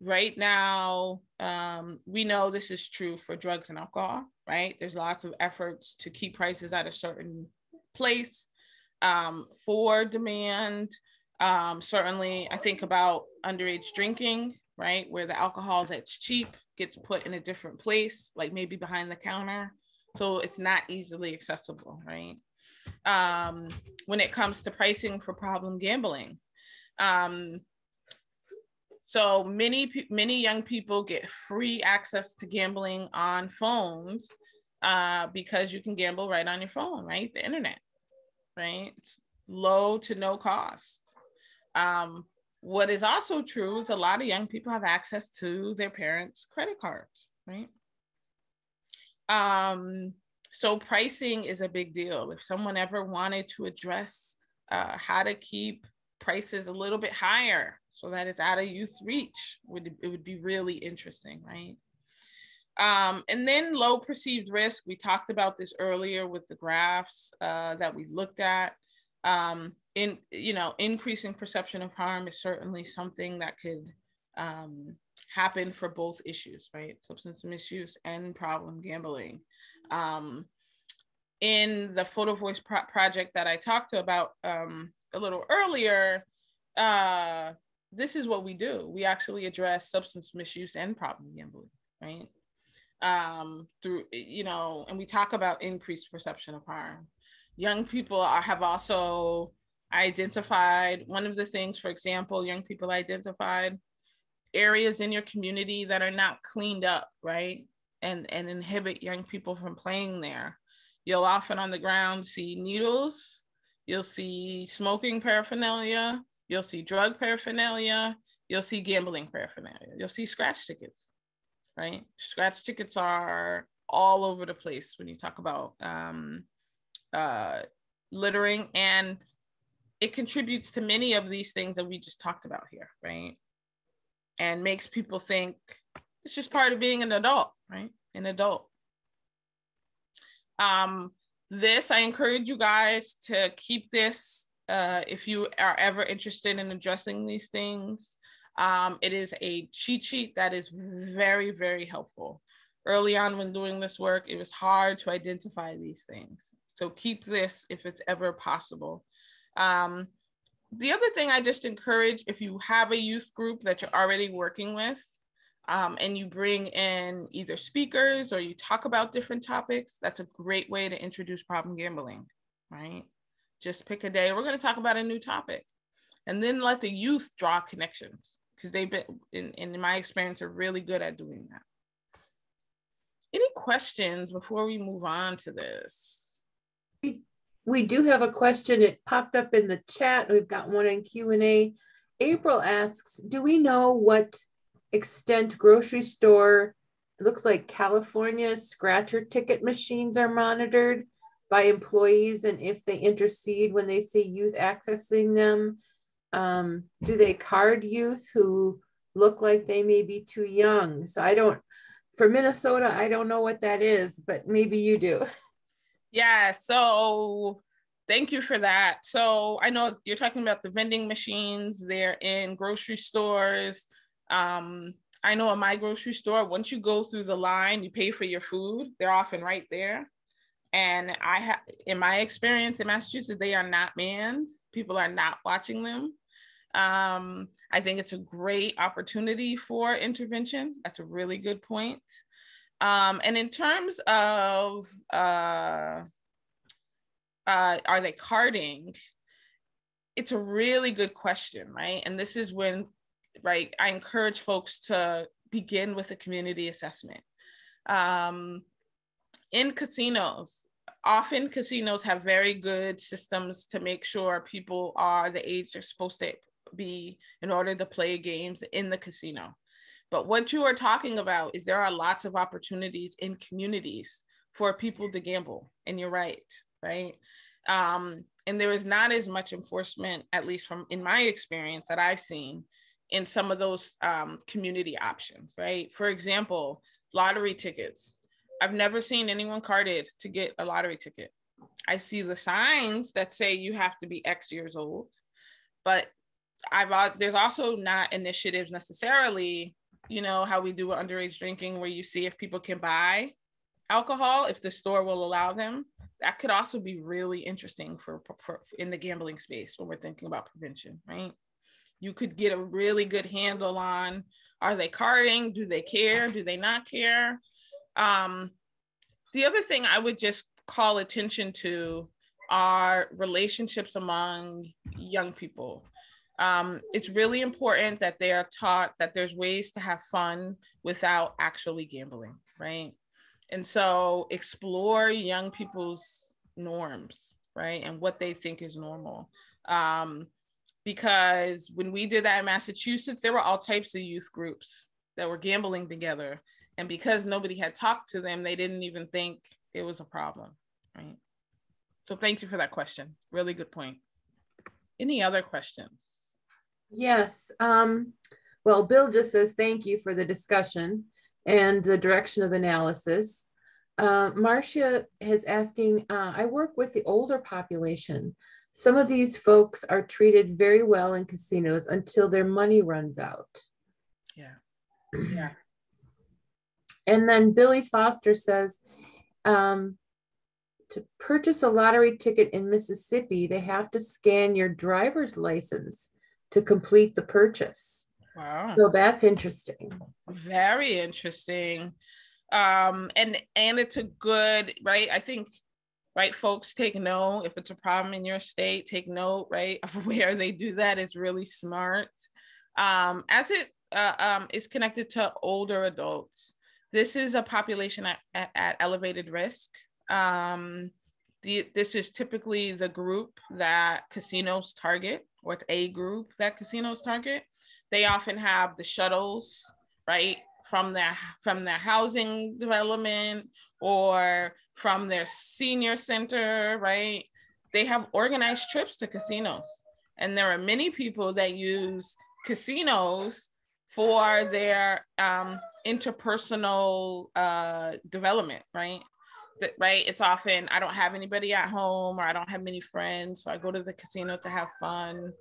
Right now, um, we know this is true for drugs and alcohol, right? There's lots of efforts to keep prices at a certain place um, for demand. Um, certainly, I think about underage drinking, right? Where the alcohol that's cheap gets put in a different place, like maybe behind the counter. So it's not easily accessible, right? Um, when it comes to pricing for problem gambling. Um, so many many young people get free access to gambling on phones, uh, because you can gamble right on your phone, right? The internet, right? It's low to no cost. Um, what is also true is a lot of young people have access to their parents' credit cards, right? Um, so pricing is a big deal. If someone ever wanted to address uh, how to keep prices a little bit higher so that it's out of youth reach, would it would be really interesting, right? Um, and then low perceived risk. We talked about this earlier with the graphs uh, that we looked at. Um, in you know, increasing perception of harm is certainly something that could um, happen for both issues, right? Substance misuse and problem gambling. Um, in the photo voice pro- project that I talked about um, a little earlier, uh, this is what we do. We actually address substance misuse and problem gambling, right? Um, through, you know, and we talk about increased perception of harm. Young people are, have also identified one of the things, for example, young people identified areas in your community that are not cleaned up, right? And, and inhibit young people from playing there. You'll often on the ground see needles, you'll see smoking paraphernalia, you'll see drug paraphernalia, you'll see gambling paraphernalia, you'll see scratch tickets, right? Scratch tickets are all over the place when you talk about um, uh, littering, and it contributes to many of these things that we just talked about here, right? And makes people think it's just part of being an adult, right? An adult. Um, this, I encourage you guys to keep this uh, if you are ever interested in addressing these things. Um, it is a cheat sheet that is very, very helpful. Early on, when doing this work, it was hard to identify these things. So keep this if it's ever possible. Um, the other thing I just encourage if you have a youth group that you're already working with um, and you bring in either speakers or you talk about different topics, that's a great way to introduce problem gambling, right? Just pick a day. We're going to talk about a new topic and then let the youth draw connections because they've been, in, in my experience, are really good at doing that. Any questions before we move on to this? We do have a question. It popped up in the chat. We've got one in Q&A. April asks, do we know what extent grocery store, it looks like California scratcher ticket machines are monitored by employees and if they intercede when they see youth accessing them? Um, do they card youth who look like they may be too young? So I don't, for Minnesota, I don't know what that is, but maybe you do. <laughs> Yeah, so thank you for that. So I know you're talking about the vending machines, they're in grocery stores. Um, I know in my grocery store, once you go through the line, you pay for your food, they're often right there. And I have, in my experience in Massachusetts, they are not manned. People are not watching them. Um, I think it's a great opportunity for intervention. That's a really good point. Um, and in terms of uh, uh, are they carding? It's a really good question, right? And this is when, right, I encourage folks to begin with a community assessment. Um, in casinos, often casinos have very good systems to make sure people are the age they're supposed to be in order to play games in the casino. But what you are talking about is there are lots of opportunities in communities for people to gamble. And you're right, right? Um, and there is not as much enforcement, at least from in my experience that I've seen in some of those um, community options, right? For example, lottery tickets. I've never seen anyone carded to get a lottery ticket. I see the signs that say you have to be X years old, but I've there's also not initiatives necessarily you know, how we do underage drinking, where you see if people can buy alcohol, if the store will allow them. That could also be really interesting for, for in the gambling space when we're thinking about prevention, right? You could get a really good handle on are they carding? Do they care? Do they not care? Um, the other thing I would just call attention to are relationships among young people um, it's really important that they are taught that there's ways to have fun without actually gambling, right? And so explore young people's norms, right? And what they think is normal. Um, because when we did that in Massachusetts, there were all types of youth groups that were gambling together. And because nobody had talked to them, they didn't even think it was a problem, right? So thank you for that question. Really good point. Any other questions? Yes. Um, well, Bill just says thank you for the discussion and the direction of the analysis. Uh, Marcia is asking, uh, I work with the older population. Some of these folks are treated very well in casinos until their money runs out. Yeah. Yeah. <clears throat> And then Billy Foster says, um, to purchase a lottery ticket in Mississippi, they have to scan your driver's license to complete the purchase. Wow. So that's interesting. Very interesting. Um, and and it's a good, right? I think right folks take note if it's a problem in your state, take note, right, of <laughs> where they do that. It's really smart. Um, as it uh, um, is connected to older adults, this is a population at, at, at elevated risk. Um, the, this is typically the group that casinos target, it's a group that casinos target. They often have the shuttles, right, from their from their housing development or from their senior center, right? They have organized trips to casinos, and there are many people that use casinos for their um, interpersonal uh, development, right? That, right? It's often i don't have anybody at home or i don't have many friends so i go to the casino to have fun.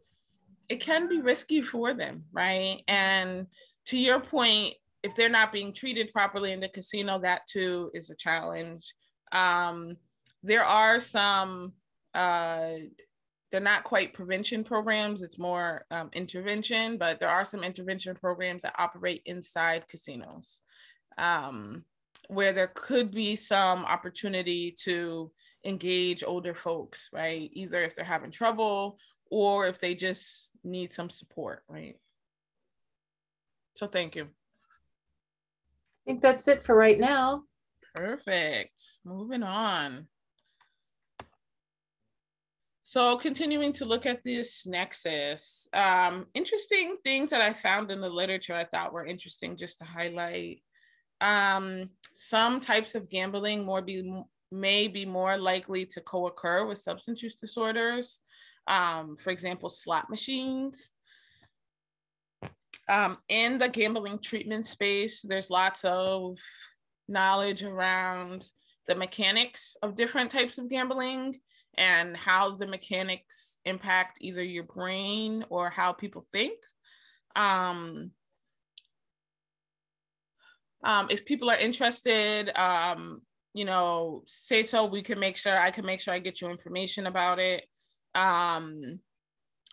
It can be risky for them right? And to your point if they're not being treated properly in the casino that too is a challenge. Um, there are some uh, they're not quite prevention programs it's more um, intervention but there are some intervention programs that operate inside casinos. Um, where there could be some opportunity to engage older folks right? Either if they're having trouble or if they just need some support right? So thank you. I think that's it for right now. Perfect. Moving on. So continuing to look at this nexus, um, interesting things that I found in the literature I thought were interesting just to highlight. Um, some types of gambling more be, may be more likely to co-occur with substance use disorders. Um, for example, slot machines. Um, in the gambling treatment space, there's lots of knowledge around the mechanics of different types of gambling and how the mechanics impact either your brain or how people think. Um, um, if people are interested, um, you know, say so. We can make sure I can make sure I get you information about it. Um,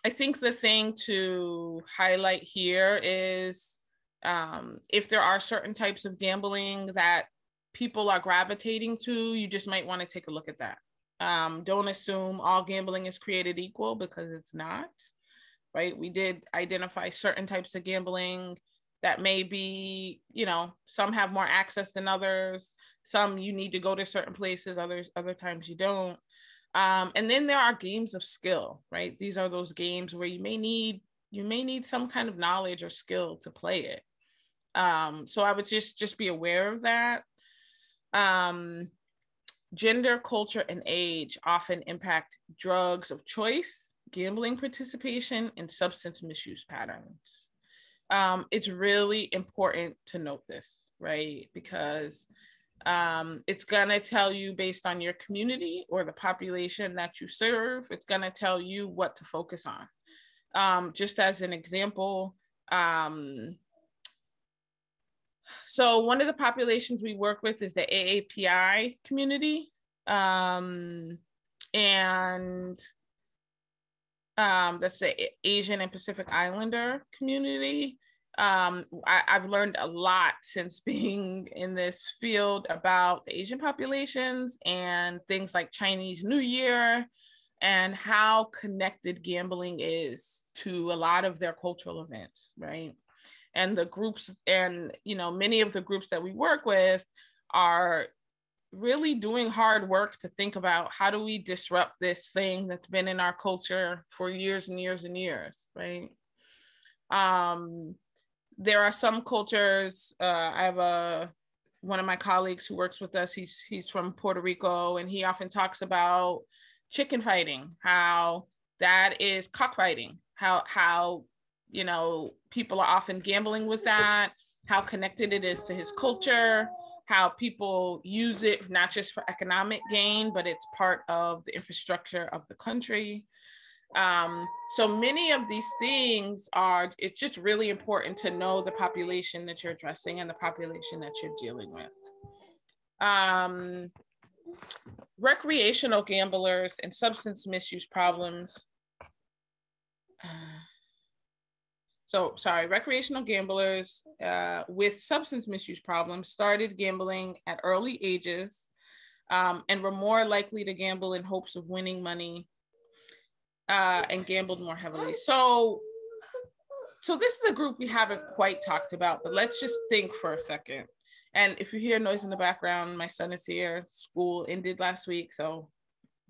I think the thing to highlight here is um, if there are certain types of gambling that people are gravitating to, you just might want to take a look at that. Um, don't assume all gambling is created equal because it's not, right? We did identify certain types of gambling that may be, you know, some have more access than others. Some you need to go to certain places, others, other times you don't. Um, and then there are games of skill, right? These are those games where you may need you may need some kind of knowledge or skill to play it. Um, so I would just just be aware of that. Um, gender, culture, and age often impact drugs of choice, gambling participation, and substance misuse patterns. Um, it's really important to note this, right? Because um, it's going to tell you based on your community or the population that you serve, it's going to tell you what to focus on. Um, just as an example, um, so one of the populations we work with is the AAPI community. Um, and um, that's the Asian and Pacific Islander community. Um, I, have learned a lot since <laughs> being in this field about the Asian populations and things like Chinese New Year and how connected gambling is to a lot of their cultural events, right? and the groups and you know many of the groups that we work with are really doing hard work to think about how do we disrupt this thing that's been in our culture for years and years and years, right? Um, there are some cultures. Uh, I have a one of my colleagues who works with us. He's he's from Puerto Rico, and he often talks about chicken fighting, how that is cockfighting, how how you know people are often gambling with that, how connected it is to his culture, how people use it not just for economic gain, but it's part of the infrastructure of the country. Um, so many of these things are, it's just really important to know the population that you're addressing and the population that you're dealing with. Um, recreational gamblers and substance misuse problems. So, sorry, recreational gamblers uh, with substance misuse problems started gambling at early ages um, and were more likely to gamble in hopes of winning money uh, and gambled more heavily. So, so this is a group we haven't quite talked about, but let's just think for a second. And if you hear noise in the background, my son is here. School ended last week, so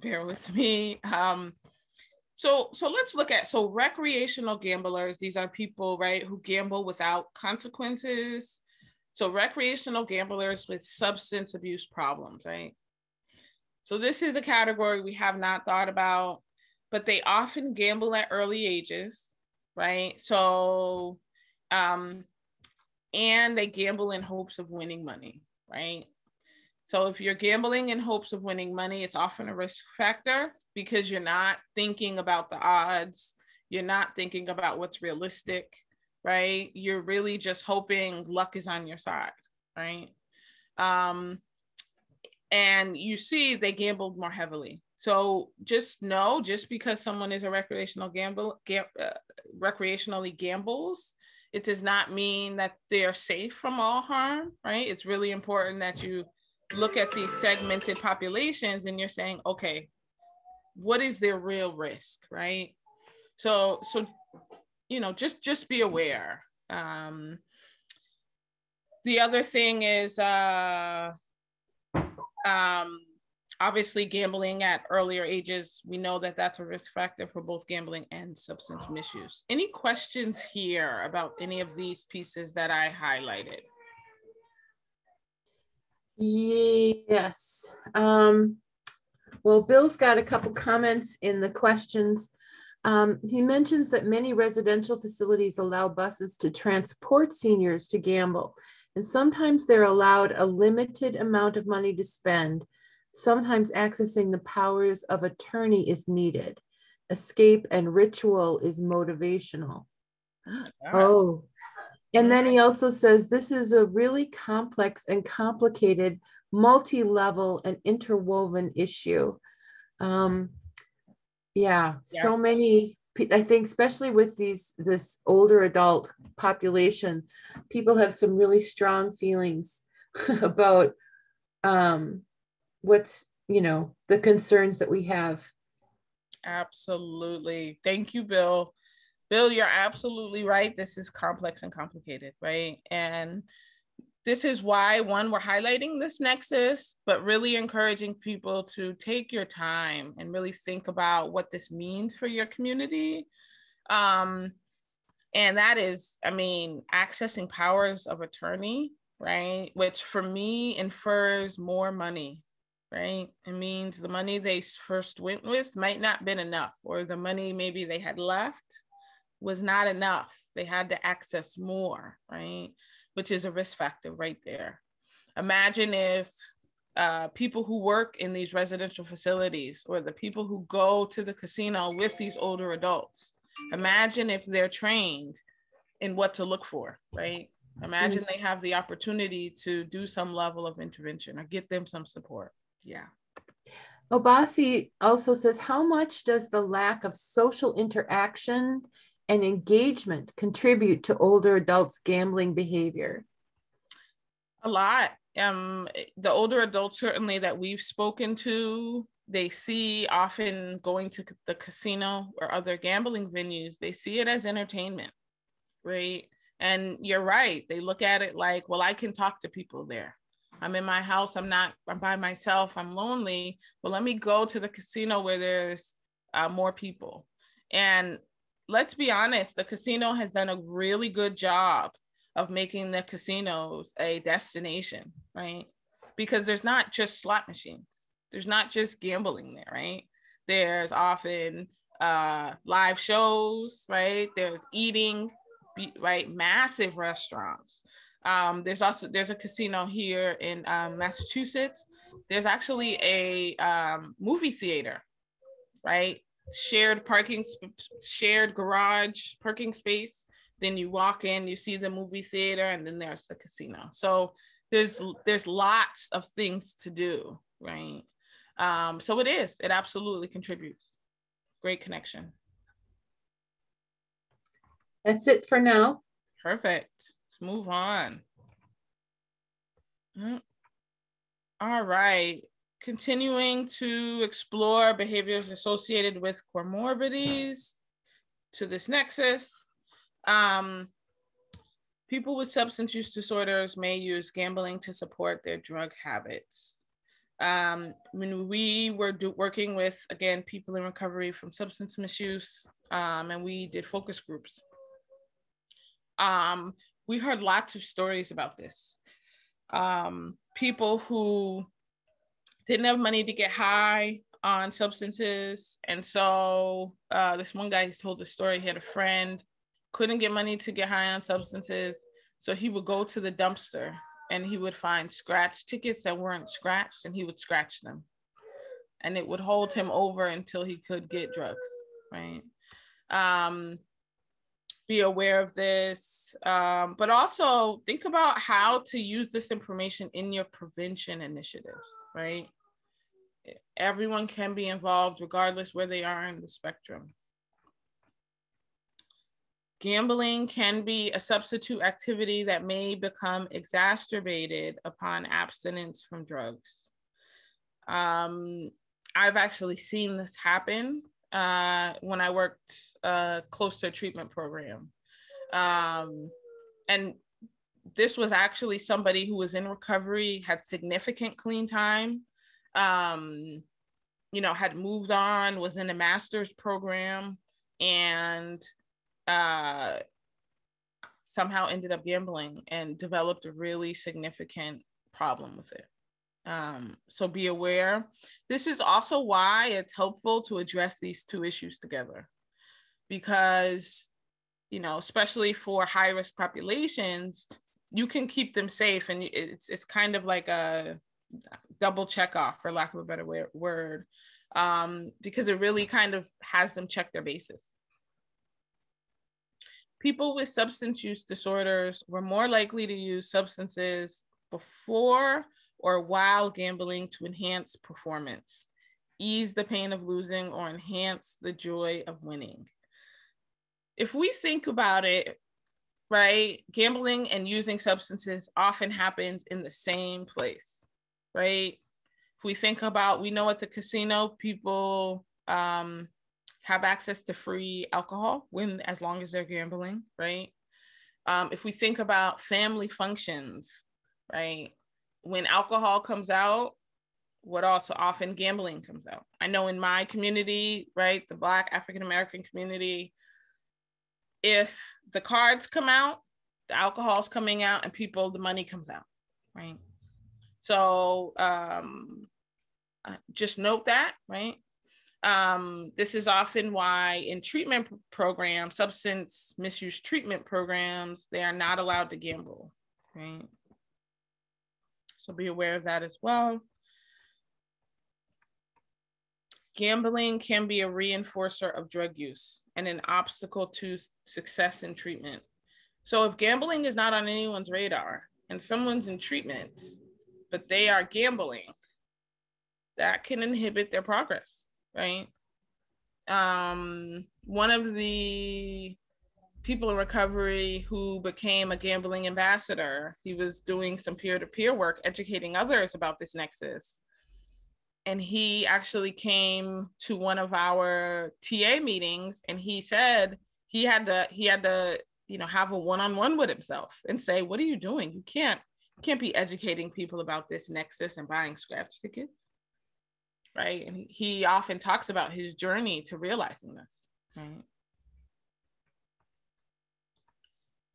bear with me. Um, so, so let's look at so recreational gamblers. These are people, right, who gamble without consequences. So recreational gamblers with substance abuse problems, right? So this is a category we have not thought about but they often gamble at early ages, right? So, um, and they gamble in hopes of winning money, right? So if you're gambling in hopes of winning money, it's often a risk factor because you're not thinking about the odds, you're not thinking about what's realistic, right? You're really just hoping luck is on your side, right? Um, and you see they gambled more heavily. So just know, just because someone is a recreational gamble, gam, uh, recreationally gambles, it does not mean that they are safe from all harm, right? It's really important that you look at these segmented populations and you're saying, okay, what is their real risk, right? So, so you know, just just be aware. Um, the other thing is, uh, um, obviously gambling at earlier ages we know that that's a risk factor for both gambling and substance misuse any questions here about any of these pieces that i highlighted yes um, well bill's got a couple comments in the questions um, he mentions that many residential facilities allow buses to transport seniors to gamble and sometimes they're allowed a limited amount of money to spend Sometimes accessing the powers of attorney is needed. Escape and ritual is motivational. Oh, and then he also says this is a really complex and complicated, multi level and interwoven issue. Um, yeah, yeah, so many. I think, especially with these this older adult population, people have some really strong feelings <laughs> about um, what's you know the concerns that we have absolutely thank you bill bill you're absolutely right. This is complex and complicated right? And this is why one we're highlighting this nexus but really encouraging people to take your time and really think about what this means for your community. Um, and that is i mean accessing powers of attorney right? Which for me infers more money right? It means the money they first went with might not been enough, or the money maybe they had left was not enough. They had to access more, right? Which is a risk factor right there. Imagine if uh, people who work in these residential facilities or the people who go to the casino with these older adults, imagine if they're trained in what to look for, right? Imagine mm-hmm. they have the opportunity to do some level of intervention or get them some support. Yeah. Obasi also says, how much does the lack of social interaction and engagement contribute to older adults' gambling behavior? A lot. Um, the older adults certainly that we've spoken to, they see often going to the casino or other gambling venues, they see it as entertainment, right? And you're right. They look at it like, well, I can talk to people there I'm in my house. I'm not, I'm by myself. I'm lonely. But let me go to the casino where there's uh, more people. And let's be honest, the casino has done a really good job of making the casinos a destination, right? Because there's not just slot machines, there's not just gambling there, right? There's often uh, live shows, right? There's eating, right? Massive restaurants. Um, there's also there's a casino here in um, Massachusetts. There's actually a um, movie theater, right? Shared parking, shared garage parking space. Then you walk in, you see the movie theater, and then there's the casino. So there's there's lots of things to do, right? Um, so it is. It absolutely contributes. Great connection. That's it for now. Perfect. Let's move on. Mm. All right. Continuing to explore behaviors associated with comorbidities to this nexus. Um, people with substance use disorders may use gambling to support their drug habits. Um, when we were do, working with, again, people in recovery from substance misuse, um, and we did focus groups, um, we heard lots of stories about this. Um, people who didn't have money to get high on substances. And so uh, this one guy he's told the story, he had a friend, couldn't get money to get high on substances. So he would go to the dumpster and he would find scratch tickets that weren't scratched and he would scratch them. And it would hold him over until he could get drugs, right? Um, be aware of this, um, but also think about how to use this information in your prevention initiatives, right? Everyone can be involved regardless where they are in the spectrum. Gambling can be a substitute activity that may become exacerbated upon abstinence from drugs. Um, I've actually seen this happen uh, when I worked uh, close to a treatment program. Um, and this was actually somebody who was in recovery, had significant clean time, um, you know, had moved on, was in a master's program, and uh, somehow ended up gambling and developed a really significant problem with it. Um, so be aware. This is also why it's helpful to address these two issues together because, you know, especially for high risk populations, you can keep them safe and it's, it's kind of like a double check off for lack of a better word um, because it really kind of has them check their bases. People with substance use disorders were more likely to use substances before or while gambling to enhance performance, ease the pain of losing, or enhance the joy of winning. If we think about it, right, gambling and using substances often happens in the same place, right? If we think about, we know at the casino, people um, have access to free alcohol when as long as they're gambling, right? Um, if we think about family functions, right? when alcohol comes out, what also often gambling comes out. I know in my community, right, the Black African American community, if the cards come out, the alcohol's coming out, and people, the money comes out, right? So um, uh, just note that, right? Um, this is often why in treatment programs, substance misuse treatment programs, they are not allowed to gamble, right? So be aware of that as well. Gambling can be a reinforcer of drug use and an obstacle to success in treatment. So if gambling is not on anyone's radar and someone's in treatment, but they are gambling, that can inhibit their progress, right? Um, one of the people in recovery who became a gambling ambassador. He was doing some peer to peer work, educating others about this nexus. And he actually came to one of our TA meetings and he said he had to, he had to, you know, have a one on one with himself and say, What are you doing? You can't, can't be educating people about this nexus and buying scratch tickets right and he often talks about his journey to realizing this right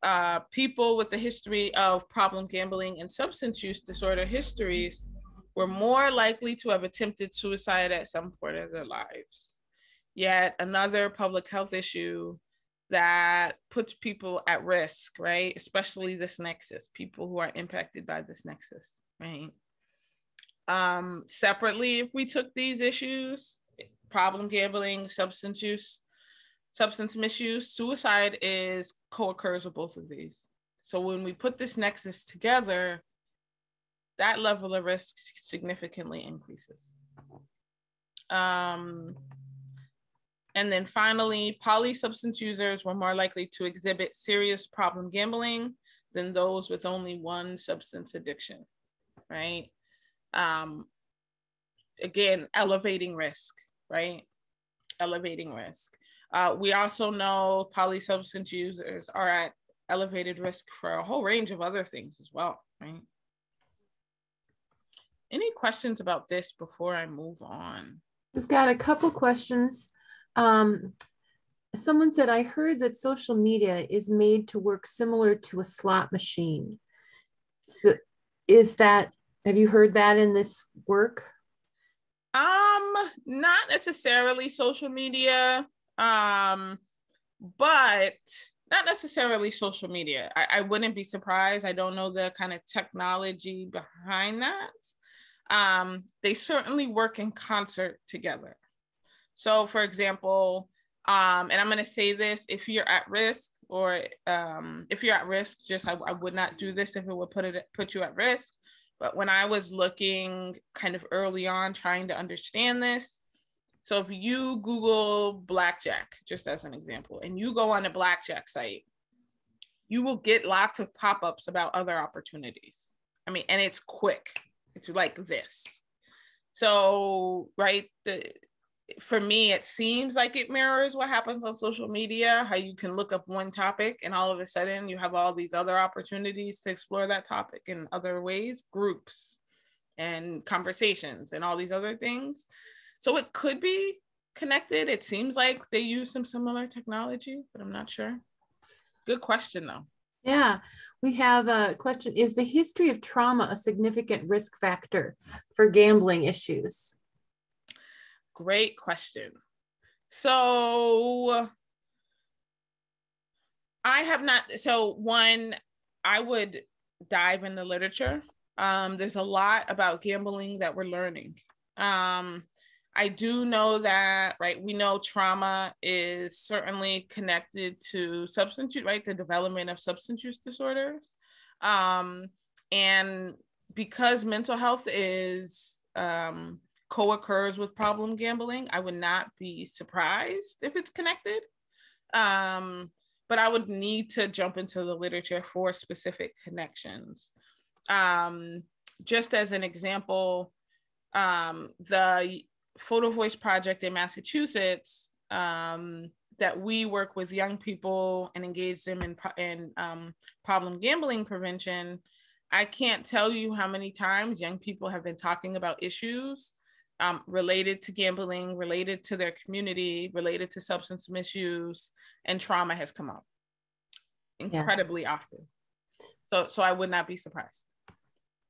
uh, people with a history of problem gambling and substance use disorder histories were more likely to have attempted suicide at some point in their lives. Yet another public health issue that puts people at risk, right? Especially this nexus, people who are impacted by this nexus, right? Um, separately, if we took these issues, problem gambling, substance use, substance misuse, suicide is co-occurs with both of these. So when we put this nexus together, that level of risk significantly increases. Um, and then finally, polysubstance users were more likely to exhibit serious problem gambling than those with only one substance addiction, right? Um, again, elevating risk, right? Elevating risk. Uh, we also know polysubstance users are at elevated risk for a whole range of other things as well, right? Any questions about this before I move on? We've got a couple questions. Um, someone said, I heard that social media is made to work similar to a slot machine. So is that, have you heard that in this work? Um, not necessarily social media um, but not necessarily social media. I, I wouldn't be surprised. I don't know the kind of technology behind that. Um, they certainly work in concert together. So, for example, um, and I'm going to say this if you're at risk, or um, if you're at risk, just I, I would not do this if it would put it put you at risk. But when I was looking kind of early on, trying to understand this, so if you Google blackjack, just as an example, and you go on a blackjack site, you will get lots of pop-ups about other opportunities. I mean, and it's quick. It's like this. So, right, the for me, it seems like it mirrors what happens on social media, how you can look up one topic and all of a sudden you have all these other opportunities to explore that topic in other ways, groups and conversations and all these other things. So it could be connected. It seems like they use some similar technology, but I'm not sure. Good question, though. Yeah, we have a question Is the history of trauma a significant risk factor for gambling issues? Great question. So, I have not. So, one, I would dive in the literature. Um, there's a lot about gambling that we're learning. Um, I do know that, right, we know trauma is certainly connected to substance use, right, the development of substance use disorders. Um, and because mental health is um, co occurs with problem gambling, I would not be surprised if it's connected. Um, but I would need to jump into the literature for specific connections. Um, just as an example, um, the Photo Voice Project in Massachusetts um, that we work with young people and engage them in, in um, problem gambling prevention. I can't tell you how many times young people have been talking about issues um, related to gambling, related to their community, related to substance misuse, and trauma has come up incredibly yeah. often. So, so I would not be surprised.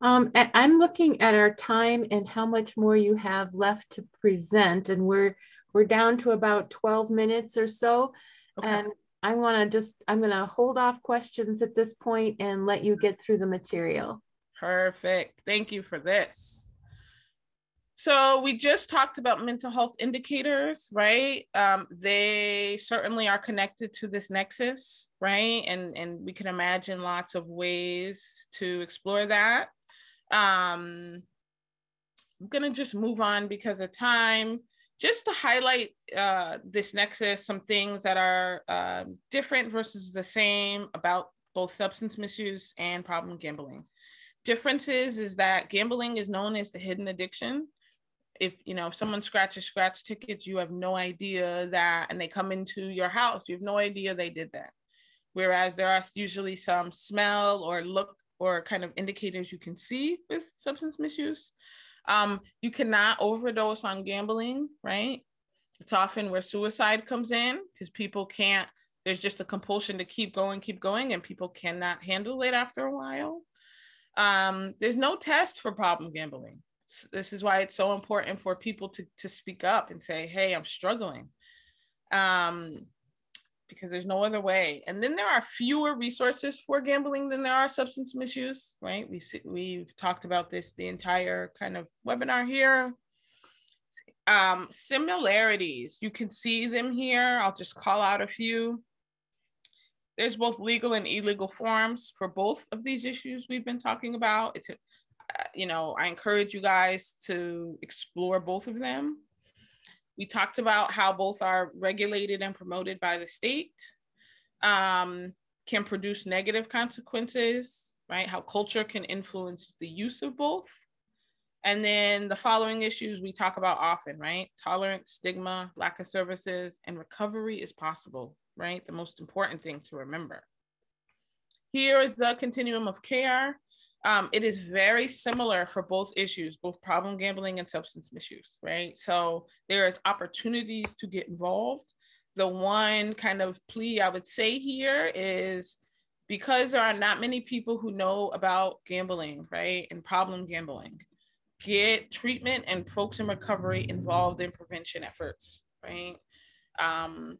Um, I'm looking at our time and how much more you have left to present, and we're we're down to about 12 minutes or so. Okay. And I want to just I'm going to hold off questions at this point and let you get through the material. Perfect. Thank you for this. So we just talked about mental health indicators, right? Um, they certainly are connected to this nexus, right? And and we can imagine lots of ways to explore that. Um, I'm gonna just move on because of time. Just to highlight uh, this nexus, some things that are um, different versus the same about both substance misuse and problem gambling. Differences is that gambling is known as the hidden addiction. If you know if someone scratches scratch tickets, you have no idea that, and they come into your house, you have no idea they did that. Whereas there are usually some smell or look or kind of indicators you can see with substance misuse. Um, you cannot overdose on gambling, right? It's often where suicide comes in because people can't, there's just a compulsion to keep going, keep going, and people cannot handle it after a while. Um, there's no test for problem gambling. This is why it's so important for people to, to speak up and say, hey, I'm struggling. Um, because there's no other way. And then there are fewer resources for gambling than there are substance misuse, right? We've we've talked about this the entire kind of webinar here. Um, similarities, you can see them here. I'll just call out a few. There's both legal and illegal forms for both of these issues we've been talking about. It's, you know, I encourage you guys to explore both of them. We talked about how both are regulated and promoted by the state, um, can produce negative consequences, right? How culture can influence the use of both. And then the following issues we talk about often, right? Tolerance, stigma, lack of services, and recovery is possible, right? The most important thing to remember. Here is the continuum of care. Um, it is very similar for both issues, both problem gambling and substance misuse, right? So there's opportunities to get involved. The one kind of plea I would say here is because there are not many people who know about gambling, right, and problem gambling, get treatment and folks in recovery involved in prevention efforts, right? Um,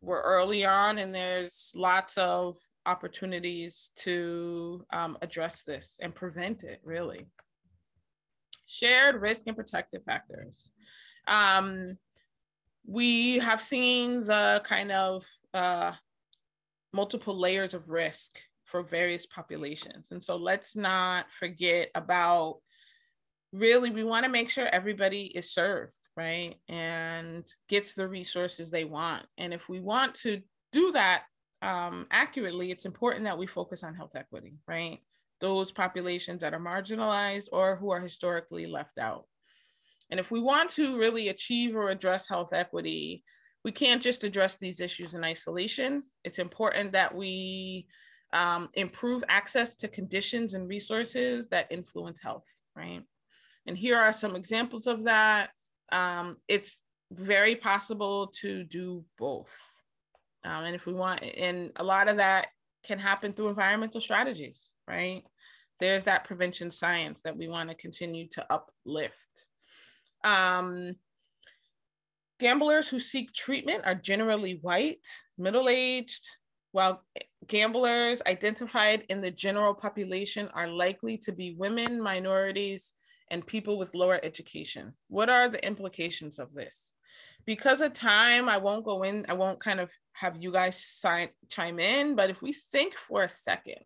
we're early on and there's lots of opportunities to um, address this and prevent it really. Shared risk and protective factors. Um, we have seen the kind of uh, multiple layers of risk for various populations. And so let's not forget about really we want to make sure everybody is served right? And gets the resources they want. And if we want to do that um, accurately, it's important that we focus on health equity, right? Those populations that are marginalized or who are historically left out. And if we want to really achieve or address health equity, we can't just address these issues in isolation. It's important that we um, improve access to conditions and resources that influence health, right? And here are some examples of that um, it's very possible to do both. Um, and if we want, and a lot of that can happen through environmental strategies, right? There's that prevention science that we want to continue to uplift. Um, gamblers who seek treatment are generally white, middle aged, while gamblers identified in the general population are likely to be women, minorities, and people with lower education. What are the implications of this? Because of time, I won't go in, I won't kind of have you guys sign, chime in, but if we think for a second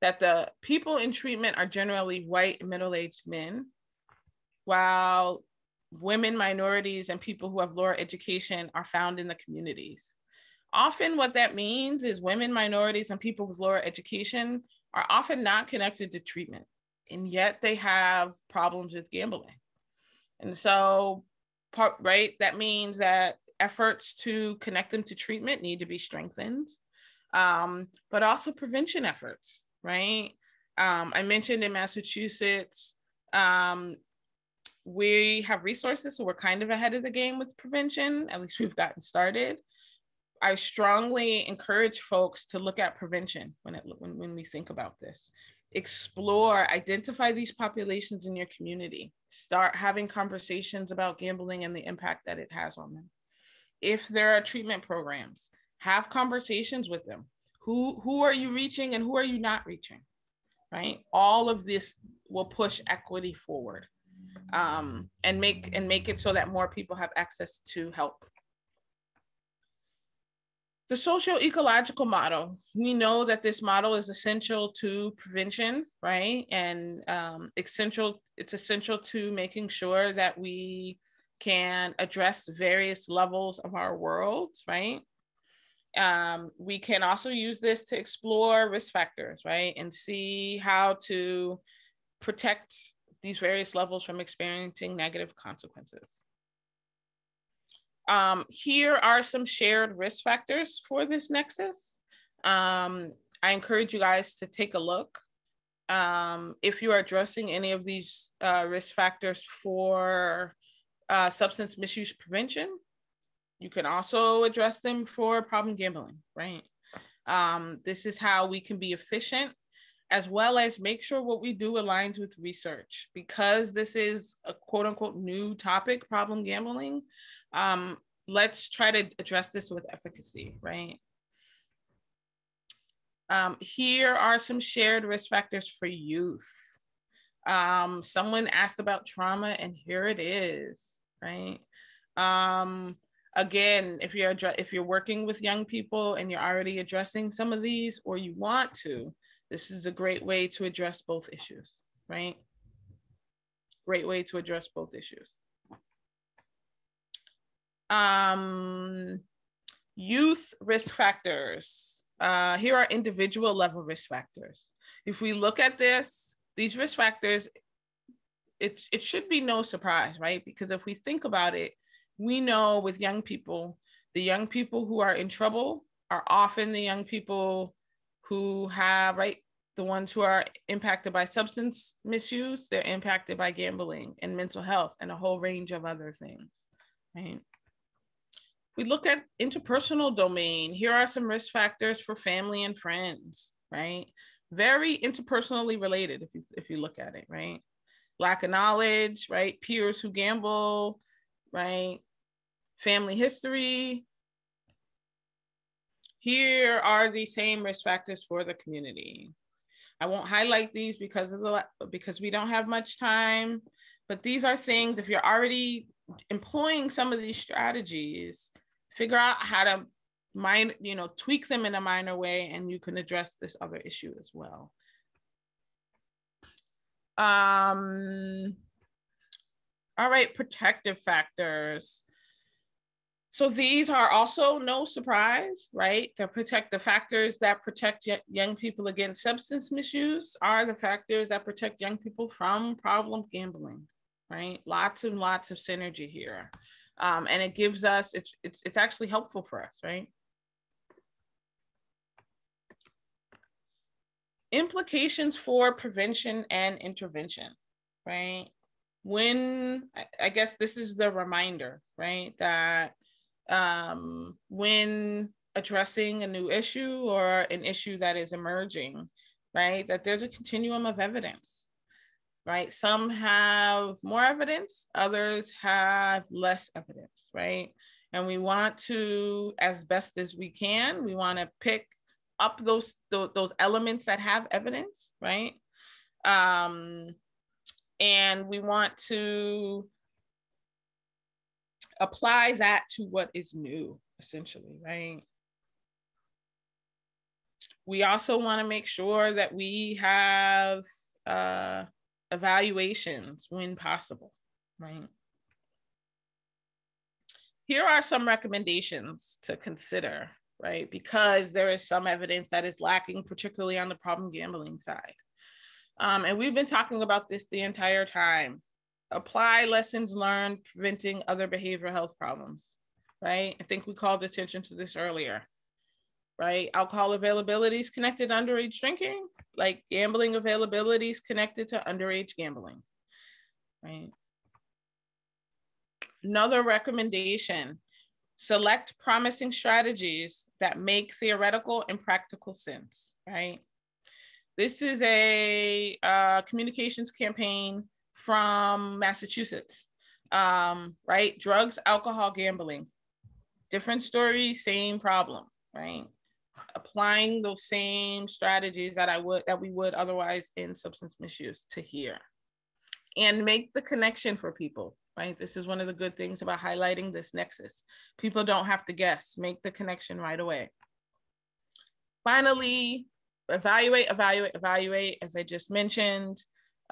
that the people in treatment are generally white middle aged men, while women, minorities, and people who have lower education are found in the communities. Often, what that means is women, minorities, and people with lower education are often not connected to treatment and yet they have problems with gambling. And so, part right, that means that efforts to connect them to treatment need to be strengthened, um, but also prevention efforts, right? Um, I mentioned in Massachusetts, um, we have resources, so we're kind of ahead of the game with prevention. At least we've gotten started. I strongly encourage folks to look at prevention when it when, when we think about this explore, identify these populations in your community, start having conversations about gambling and the impact that it has on them. If there are treatment programs, have conversations with them. Who, who are you reaching and who are you not reaching? Right? All of this will push equity forward um, and make and make it so that more people have access to help the social ecological model, we know that this model is essential to prevention, right? And um, essential, it's essential to making sure that we can address various levels of our world, right? Um, we can also use this to explore risk factors, right? And see how to protect these various levels from experiencing negative consequences. Um, here are some shared risk factors for this nexus. Um, I encourage you guys to take a look. Um, if you are addressing any of these uh, risk factors for uh, substance misuse prevention, you can also address them for problem gambling, right? Um, this is how we can be efficient as well as make sure what we do aligns with research. Because this is a quote unquote new topic, problem gambling, um, let's try to address this with efficacy, right? Um, here are some shared risk factors for youth. Um, someone asked about trauma, and here it is, right? Um, again, if you're if you're working with young people and you're already addressing some of these, or you want to, this is a great way to address both issues, right? Great way to address both issues. Um, youth risk factors. Uh, here are individual level risk factors. If we look at this, these risk factors, it, it should be no surprise, right? Because if we think about it, we know with young people, the young people who are in trouble are often the young people who have, right, the ones who are impacted by substance misuse, they're impacted by gambling and mental health and a whole range of other things, right? We look at interpersonal domain. Here are some risk factors for family and friends, right? Very interpersonally related if you if you look at it, right? Lack of knowledge, right? Peers who gamble, right? Family history, here are the same risk factors for the community. I won't highlight these because of the because we don't have much time, but these are things if you're already employing some of these strategies, figure out how to mind, you know, tweak them in a minor way and you can address this other issue as well. Um all right, protective factors. So these are also no surprise, right? The protect the factors that protect young people against substance misuse are the factors that protect young people from problem gambling, right? Lots and lots of synergy here, um, and it gives us it's it's it's actually helpful for us, right? Implications for prevention and intervention, right? When I guess this is the reminder, right, that um, when addressing a new issue or an issue that is emerging, right? That there's a continuum of evidence, right? Some have more evidence, others have less evidence, right? And we want to, as best as we can, we want to pick up those, those, elements that have evidence, right? Um, and we want to apply that to what is new, essentially, right? We also want to make sure that we have uh, evaluations when possible, right? Here are some recommendations to consider, right? Because there is some evidence that is lacking, particularly on the problem gambling side. Um, and we've been talking about this the entire time apply lessons learned preventing other behavioral health problems, right? I think we called attention to this earlier, right? Alcohol availability is connected to underage drinking, like gambling availability is connected to underage gambling, right? Another recommendation, select promising strategies that make theoretical and practical sense, right? This is a uh, communications campaign from Massachusetts, um, right? Drugs, alcohol, gambling, different story, same problem, right? Applying those same strategies that I would that we would otherwise in substance misuse to here, and make the connection for people. Right. This is one of the good things about highlighting this nexus. People don't have to guess. Make the connection right away. Finally, evaluate, evaluate, evaluate. As I just mentioned,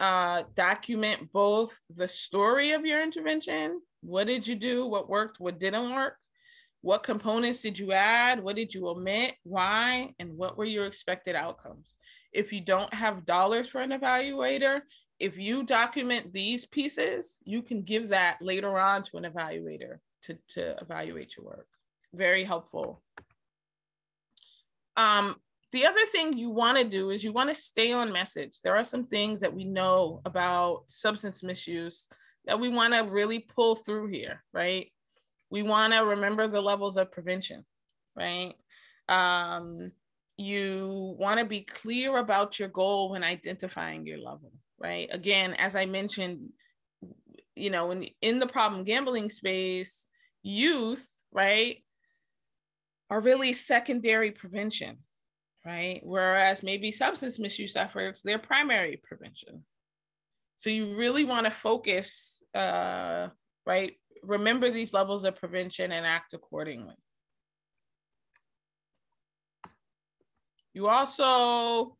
uh, document both the story of your intervention. What did you do? What worked? What didn't work? What components did you add? What did you omit? Why? And what were your expected outcomes? If you don't have dollars for an evaluator, if you document these pieces, you can give that later on to an evaluator to, to evaluate your work. Very helpful. Um, the other thing you want to do is you want to stay on message. There are some things that we know about substance misuse that we want to really pull through here, right? We want to remember the levels of prevention, right? Um, you want to be clear about your goal when identifying your level, right? Again, as I mentioned, you know, in, in the problem gambling space, youth, right, are really secondary prevention, right? Whereas maybe substance misuse efforts, they're primary prevention. So you really want to focus, uh, right? Remember these levels of prevention and act accordingly. You also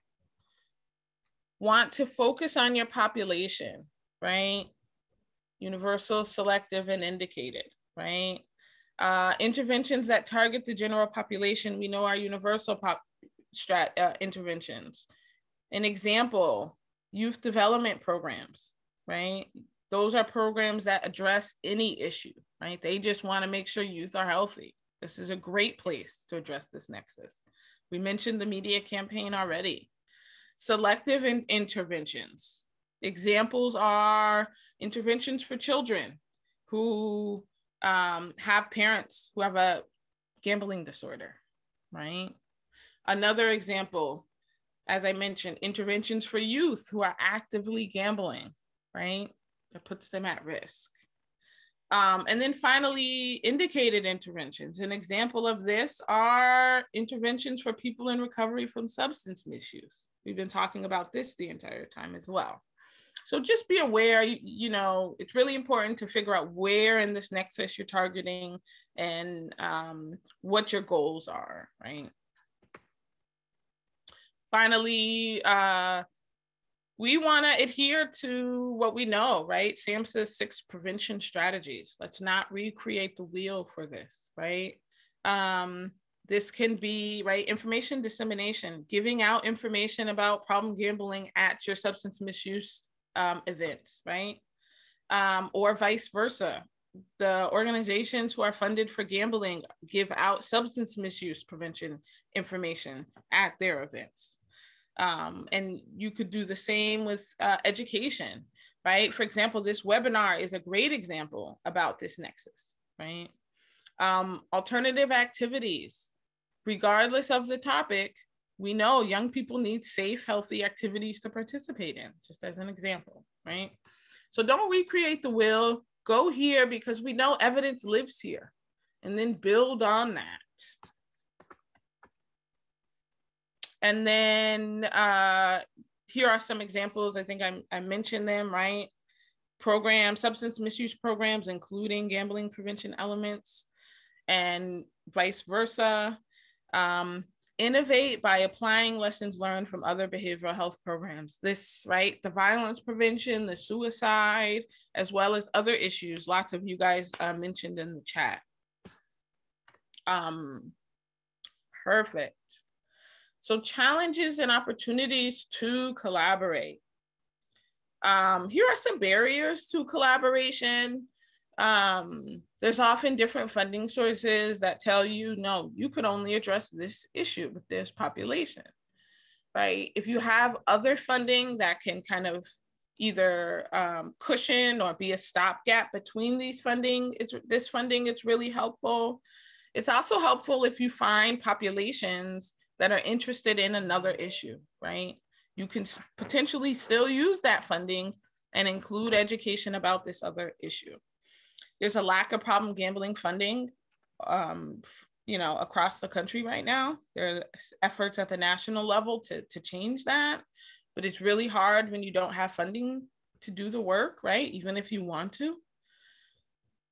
want to focus on your population, right? Universal, selective, and indicated, right? Uh, interventions that target the general population, we know are universal pop strat uh, interventions. An example, youth development programs, right? Those are programs that address any issue, right? They just want to make sure youth are healthy. This is a great place to address this nexus. We mentioned the media campaign already. Selective in interventions. Examples are interventions for children who um, have parents who have a gambling disorder, right? Another example, as I mentioned, interventions for youth who are actively gambling, right? That puts them at risk. Um, and then finally, indicated interventions. An example of this are interventions for people in recovery from substance misuse. We've been talking about this the entire time as well. So just be aware, you, you know, it's really important to figure out where in this nexus you're targeting and um, what your goals are, right? Finally, uh, we want to adhere to what we know, right? SAMHSA's six prevention strategies. Let's not recreate the wheel for this, right? Um, this can be, right, information dissemination, giving out information about problem gambling at your substance misuse um, events, right? Um, or vice versa. The organizations who are funded for gambling give out substance misuse prevention information at their events. Um, and you could do the same with uh, education, right? For example, this webinar is a great example about this nexus, right? Um, alternative activities, regardless of the topic, we know young people need safe, healthy activities to participate in, just as an example, right? So don't recreate the wheel, go here because we know evidence lives here, and then build on that. And then uh, here are some examples. I think I, I mentioned them, right? Programs, substance misuse programs, including gambling prevention elements, and vice versa. Um, innovate by applying lessons learned from other behavioral health programs. This, right, the violence prevention, the suicide, as well as other issues. Lots of you guys uh, mentioned in the chat. Um, perfect. So challenges and opportunities to collaborate. Um, here are some barriers to collaboration. Um, there's often different funding sources that tell you, no, you could only address this issue with this population, right? If you have other funding that can kind of either um, cushion or be a stopgap between these funding, it's this funding, it's really helpful. It's also helpful if you find populations that are interested in another issue, right? You can potentially still use that funding and include education about this other issue. There's a lack of problem gambling funding, um, you know, across the country right now. There are efforts at the national level to, to change that, but it's really hard when you don't have funding to do the work, right? Even if you want to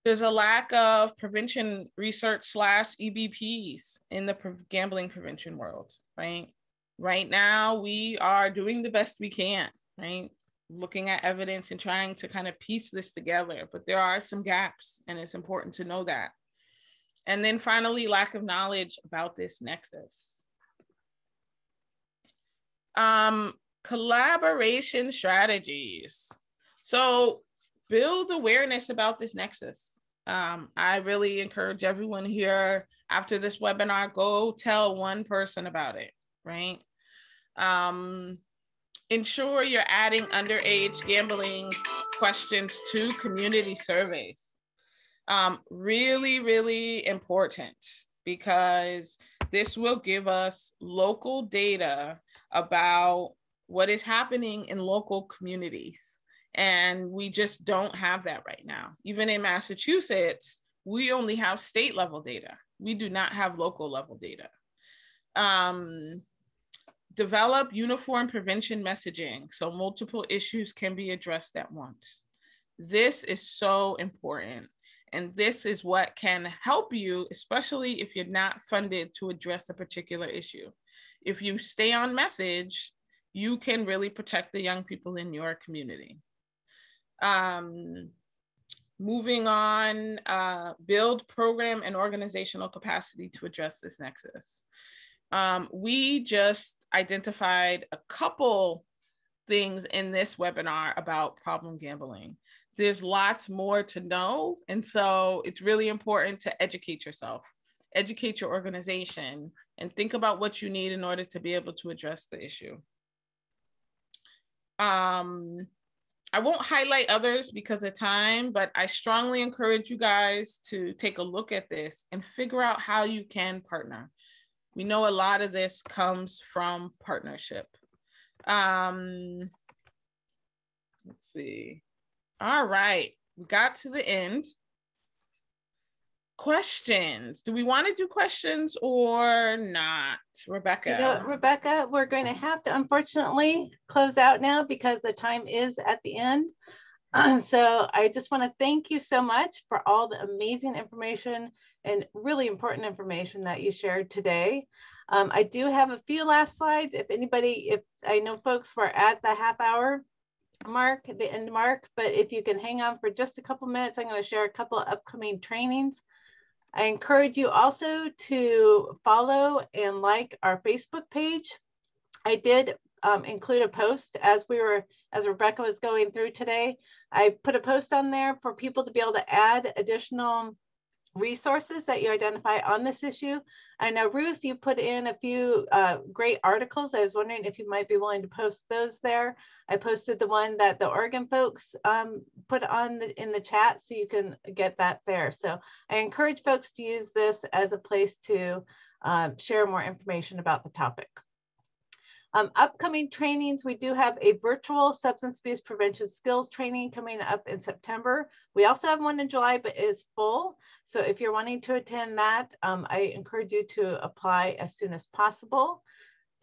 there's a lack of prevention research slash EBPs in the pre- gambling prevention world, right? Right now, we are doing the best we can, right? Looking at evidence and trying to kind of piece this together, but there are some gaps, and it's important to know that. And then finally, lack of knowledge about this nexus. Um, collaboration strategies. So build awareness about this nexus. Um, I really encourage everyone here after this webinar, go tell one person about it, right? Um, ensure you're adding underage gambling questions to community surveys. Um, really, really important because this will give us local data about what is happening in local communities. And we just don't have that right now. Even in Massachusetts, we only have state level data. We do not have local level data. Um, develop uniform prevention messaging so multiple issues can be addressed at once. This is so important. And this is what can help you, especially if you're not funded to address a particular issue. If you stay on message, you can really protect the young people in your community. Um, moving on, uh, build program and organizational capacity to address this nexus. Um, we just identified a couple things in this webinar about problem gambling. There's lots more to know. And so it's really important to educate yourself, educate your organization, and think about what you need in order to be able to address the issue. Um, I won't highlight others because of time, but I strongly encourage you guys to take a look at this and figure out how you can partner. We know a lot of this comes from partnership. Um, let's see. All right, we got to the end. Questions. Do we want to do questions or not? Rebecca. You know, Rebecca, we're going to have to unfortunately close out now because the time is at the end. Um, <clears throat> so I just want to thank you so much for all the amazing information and really important information that you shared today. Um, I do have a few last slides. If anybody, if I know folks were at the half hour, mark, the end mark, but if you can hang on for just a couple minutes, I'm going to share a couple of upcoming trainings. I encourage you also to follow and like our Facebook page. I did um, include a post as we were, as Rebecca was going through today. I put a post on there for people to be able to add additional resources that you identify on this issue. I know Ruth, you put in a few uh, great articles. I was wondering if you might be willing to post those there. I posted the one that the Oregon folks um, put on the, in the chat so you can get that there. So I encourage folks to use this as a place to um, share more information about the topic. Um, upcoming trainings, we do have a virtual substance abuse prevention skills training coming up in September. We also have one in July, but it is full. So if you're wanting to attend that, um, I encourage you to apply as soon as possible.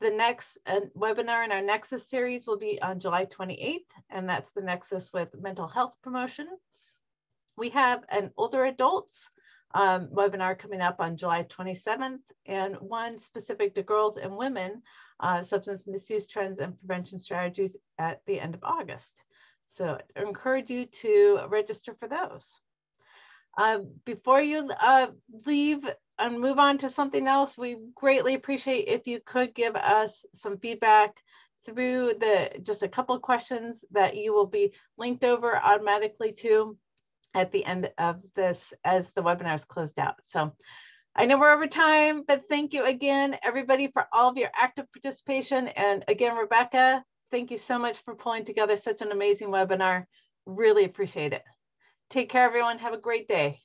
The next uh, webinar in our Nexus series will be on July 28th, and that's the Nexus with mental health promotion. We have an older adults um, webinar coming up on July 27th, and one specific to girls and women uh, substance misuse trends and prevention strategies at the end of August. So I encourage you to register for those. Uh, before you uh, leave and move on to something else, we greatly appreciate if you could give us some feedback through the just a couple of questions that you will be linked over automatically to at the end of this as the webinar is closed out. So I know we're over time, but thank you again, everybody, for all of your active participation. And again, Rebecca, thank you so much for pulling together such an amazing webinar. Really appreciate it. Take care, everyone. Have a great day.